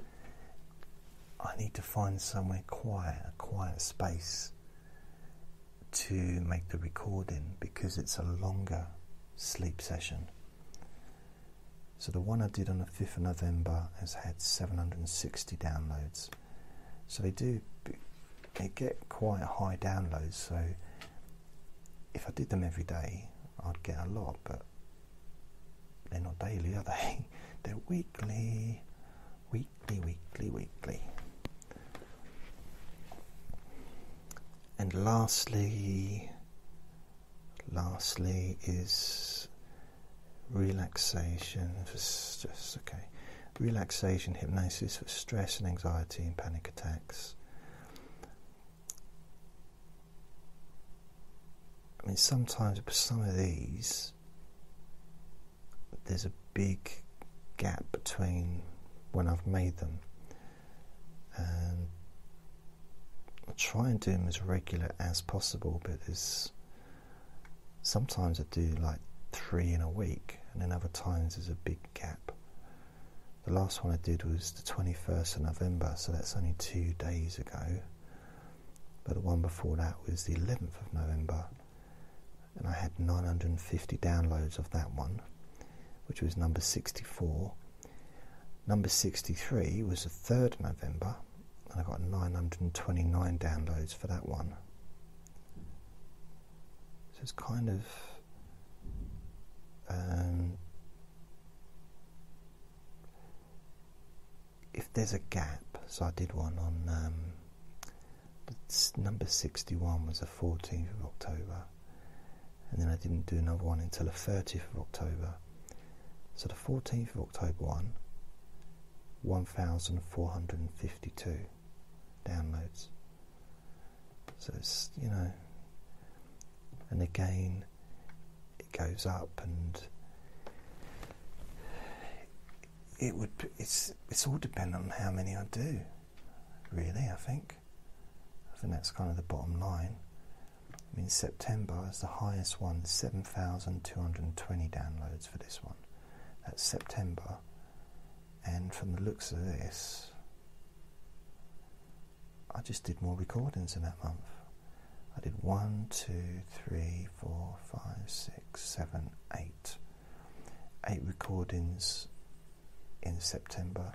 I need to find somewhere quiet, a quiet space to make the recording because it's a longer sleep session. So the one I did on the 5th of November has had 760 downloads. So they do they get quite high downloads. So if I did them every day, I'd get a lot, but they're not daily, are they? (laughs) They're weekly, weekly, weekly, weekly. And lastly, lastly is relaxation for stress. Okay, relaxation hypnosis for stress and anxiety and panic attacks. I mean, sometimes with some of these, there's a big gap between when I've made them, and try and do them as regular as possible. But there's sometimes I do like three in a week, and then other times there's a big gap. The last one I did was the 21st of November, so that's only two days ago. But the one before that was the 11th of November, and I had 950 downloads of that one, which was number 64. Number 63 was the 3rd of November, and I got 929 downloads for that one. So it's kind of um, if there's a gap, so I did one on um, number 61 was the 14th of October, and then I didn't do another one until the 30th of October. So the 14th of October one, 1,452 downloads. So it's, you know, and again, it goes up and it would it's it's all dependent on how many I do really I think. I think that's kind of the bottom line. I mean September is the highest one 7,220 downloads for this one. That's September. And from the looks of this I just did more recordings in that month I did one, two, three, four, five, six, seven, eight. Eight recordings in September.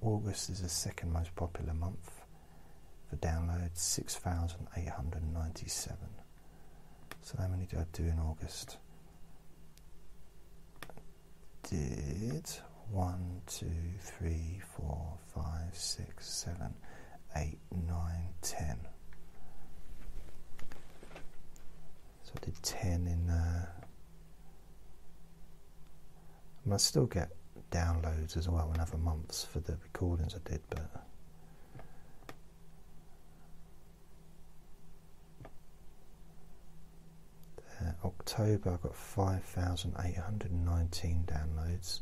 August is the second most popular month for downloads, 6,897. So, how many did I do in August? Did one, two, three, four, five, six, seven, eight, nine, ten. So I did ten in there. I must still get downloads as well in other months for the recordings I did, but. Uh, October, I got 5,819 downloads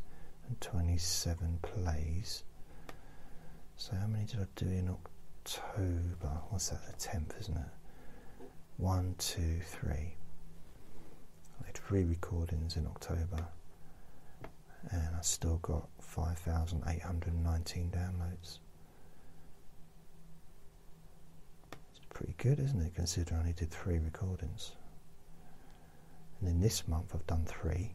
and 27 plays. So, how many did I do in October? What's that, the 10th, isn't it? One, two, three. I did three recordings in October and I still got 5,819 downloads. It's pretty good, isn't it, considering I only did three recordings. And then this month I've done three,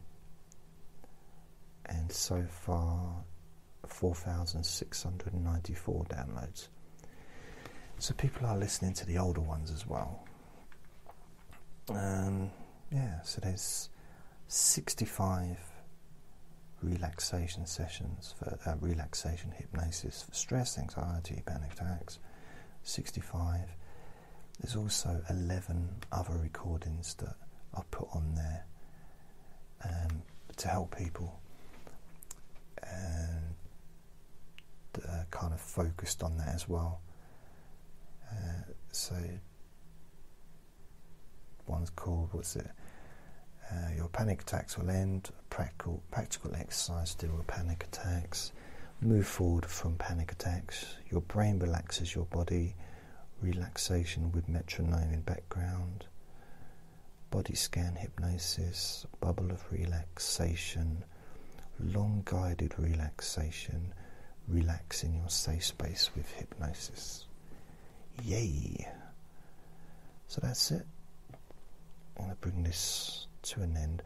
and so far 4,694 downloads. So people are listening to the older ones as well. Um, yeah, so there's 65 relaxation sessions for uh, relaxation hypnosis for stress, anxiety, panic attacks. 65. There's also 11 other recordings that I put on there um, to help people and uh, kind of focused on that as well. Uh, so one's called what's it? Uh, your panic attacks will end. Practical, practical exercise to deal with panic attacks. Move forward from panic attacks. Your brain relaxes your body. Relaxation with metronome in background. Body scan hypnosis. Bubble of relaxation. Long guided relaxation. Relax in your safe space with hypnosis. Yay! So that's it. I'm going to bring this to an end.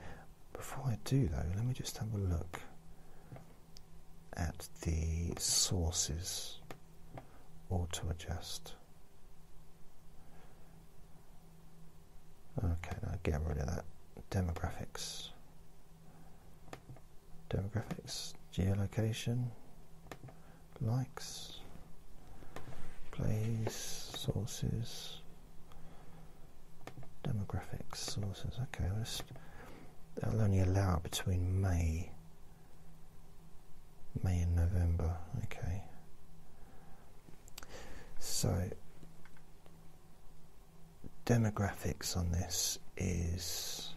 Before I do, though, let me just have a look at the sources auto adjust. Okay, now get rid of that. Demographics. Demographics, geolocation, likes, plays, sources demographics sources. Okay, let's, that'll only allow between May, May and November. Okay, so demographics on this is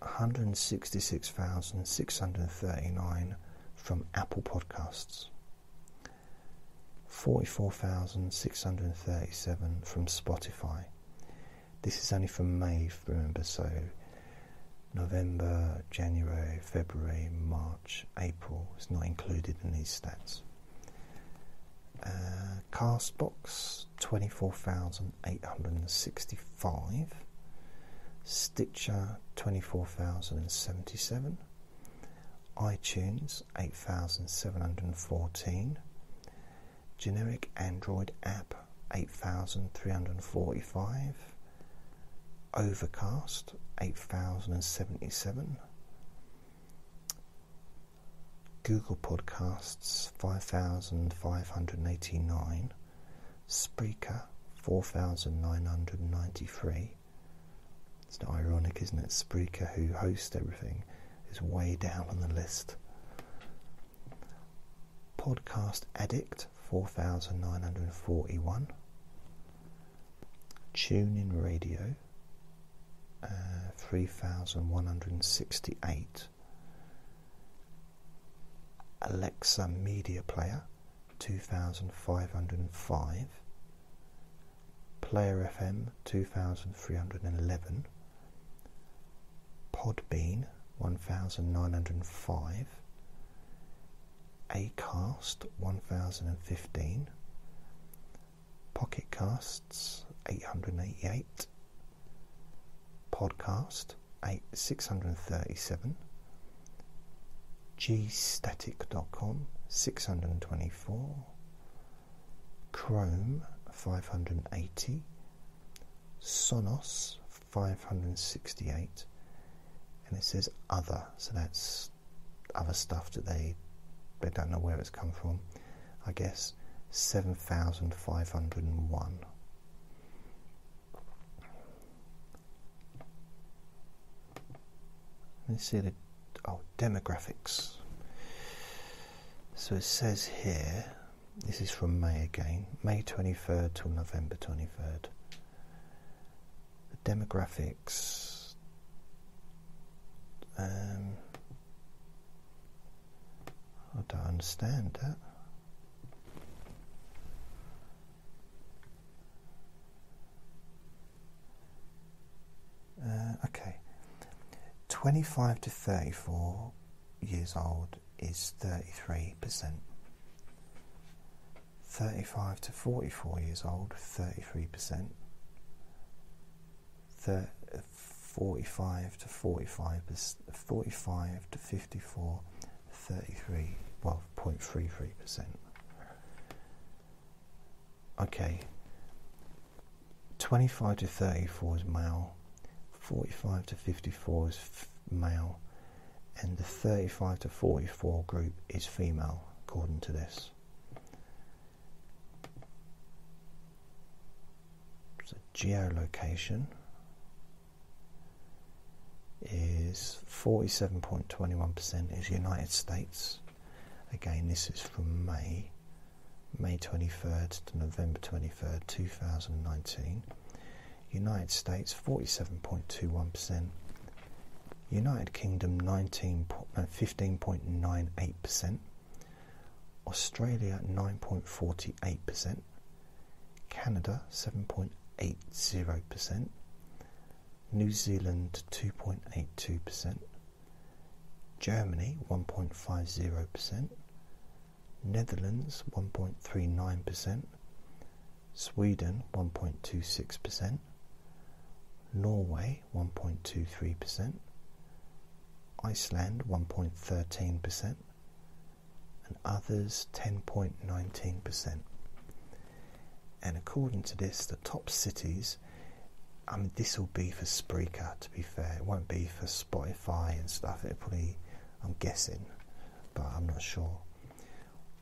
166,639 from Apple Podcasts. 44,637 from Spotify. This is only from May, remember, so November, January, February, March, April is not included in these stats. Uh, Castbox 24,865, Stitcher 24,077, iTunes 8,714 generic Android app 8345, Overcast 8077, Google Podcasts 5589, Spreaker 4993. It's not ironic, isn't it? Spreaker, who hosts everything, is way down on the list. Podcast Addict 4941 TuneIn Radio uh, 3168 Alexa Media Player 2505 Player FM 2311 Podbean 1905 Acast 1015, Pocket Casts 888, Podcast 8, 637, gstatic.com 624, Chrome 580, Sonos 568, and it says other, so that's other stuff that they they don't know where it's come from. I guess 7,501. Let's see the oh demographics. So it says here, this is from May again, May 23rd till November 23rd. The demographics. Um, I don't understand that. Uh, okay. 25 to 34 years old is 33%. 35 to 44 years old, 33%. Thir 45 to 45, 45 to 54, 33, well, 0.33%. Okay, 25 to 34 is male, 45 to 54 is male, and the 35 to 44 group is female, according to this. So, geolocation is 47.21% is United States. Again, this is from May, May 23rd to November 23rd, 2019. United States 47.21%, United Kingdom 19, 15.98%, uh, Australia 9.48%, Canada 7.80%, New Zealand 2.82%, Germany 1.50%, Netherlands 1.39%, Sweden 1.26%, Norway 1.23%, Iceland 1.13%, and others 10.19%. And according to this, the top cities, I mean, this will be for Spreaker, to be fair, it won't be for Spotify and stuff. It'll probably, I'm guessing, but I'm not sure.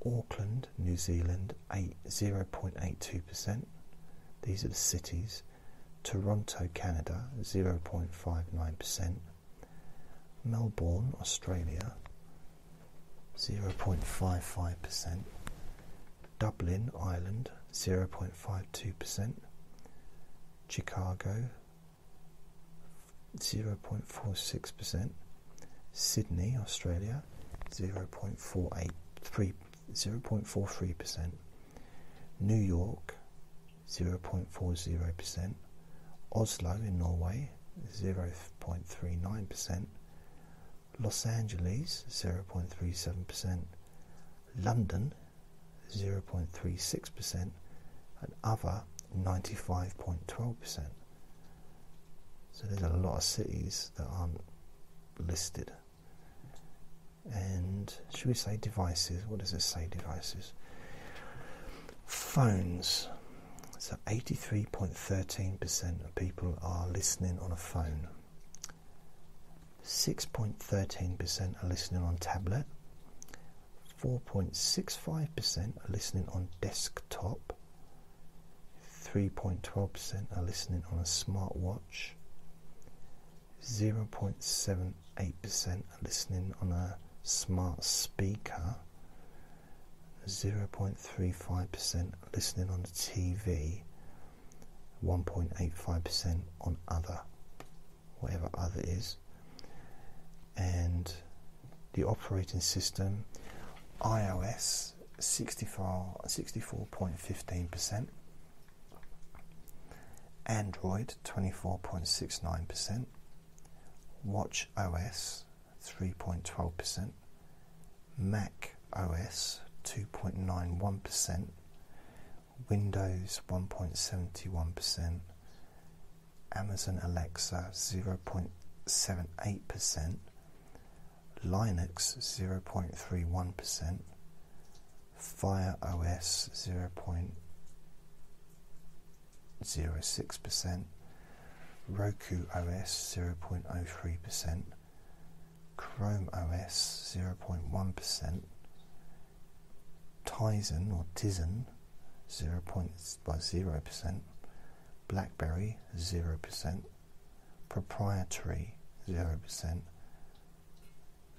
Auckland, New Zealand, 8, 0.82%. These are the cities. Toronto, Canada, 0.59%. Melbourne, Australia, 0.55%. Dublin, Ireland, 0.52%. Chicago, 0.46%. Sydney, Australia, 0.483 0.43%. New York, 0.40%. Oslo in Norway, 0.39%. Los Angeles, 0.37%. London, 0.36%. And other, 95.12%. So there's a lot of cities that aren't listed. And should we say devices? What does it say, devices? Phones. So 83.13% of people are listening on a phone. 6.13% are listening on tablet. 4.65% are listening on desktop. 3.12% are listening on a smartwatch. 0.78% are listening on a smart speaker, 0.35% listening on the TV, 1.85% on other, whatever other is, and the operating system iOS 64.15%, Android 24.69%, Watch OS 3.12%, Mac OS 2.91%, Windows 1.71%, Amazon Alexa 0.78%, Linux 0.31%, Fire OS 0.06%, Roku OS 0.03%, Chrome OS 0.1%, Tizen or Tizen 0.0%, BlackBerry 0%, proprietary 0%,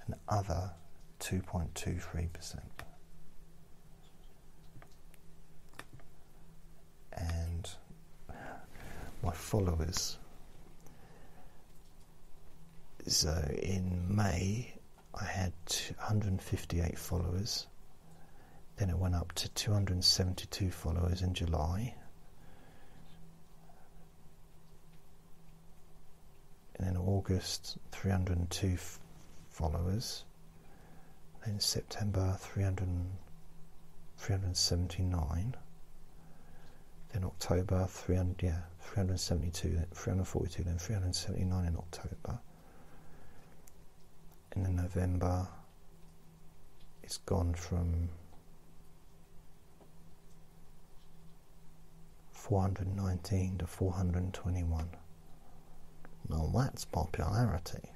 and other 2.23%. And my followers So in May, I had 158 followers. Then it went up to 272 followers in July. And then August, 302 followers. Then September, 300, 379. Then October, 300, yeah, 372, 342, then 379 in October. And then November, it's gone from 419 to 421. Now that's popularity.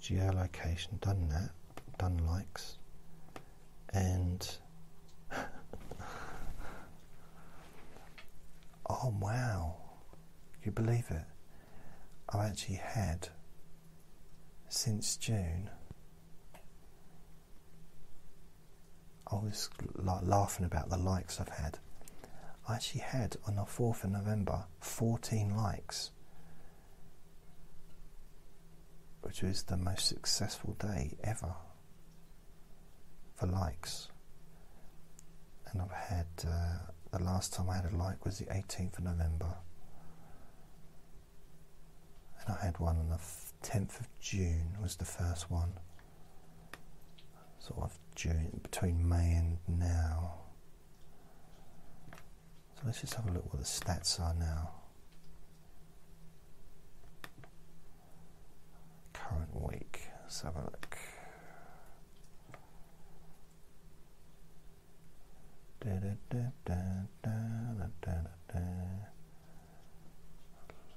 Geolocation, done that, done likes, and oh wow, you believe it? I've actually had since June. I was laughing about the likes I've had. I actually had on the 4th of November 14 likes, which was the most successful day ever for likes. And I've had uh, the last time I had a like was the 18th of November, and I had one on the 10th of June was the first one. Sort of June between May and now. So let's just have a look what the stats are now. Current week. Let's have a look.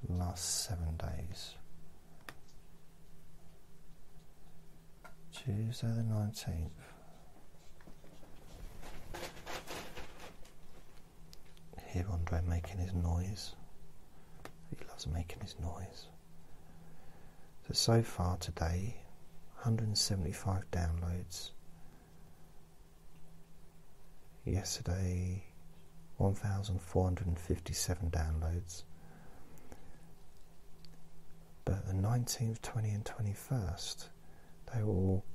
Last seven days. Tuesday the 19th. Hear Andre making his noise. He loves making his noise. So, so far today, 175 downloads. Yesterday, 1,457 downloads. But the 19th, 20th, and 21st, they were all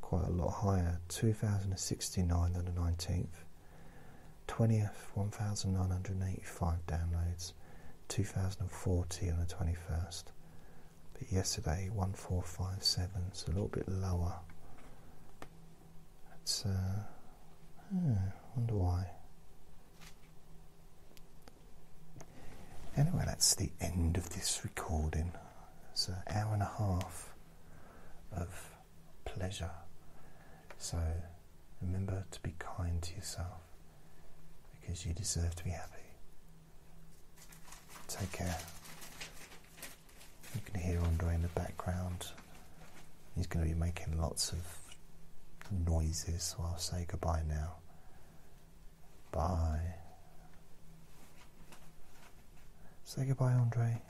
quite a lot higher 2069 on the 19th, 20th, 1985 downloads, 2040 on the 21st. But yesterday, 1457, so a little bit lower. It's, uh, hmm, wonder why. Anyway, that's the end of this recording. It's an hour and a half of pleasure. So remember to be kind to yourself because you deserve to be happy. Take care. You can hear Andre in the background. He's going to be making lots of noises, so I'll say goodbye now. Bye. Say goodbye, Andre.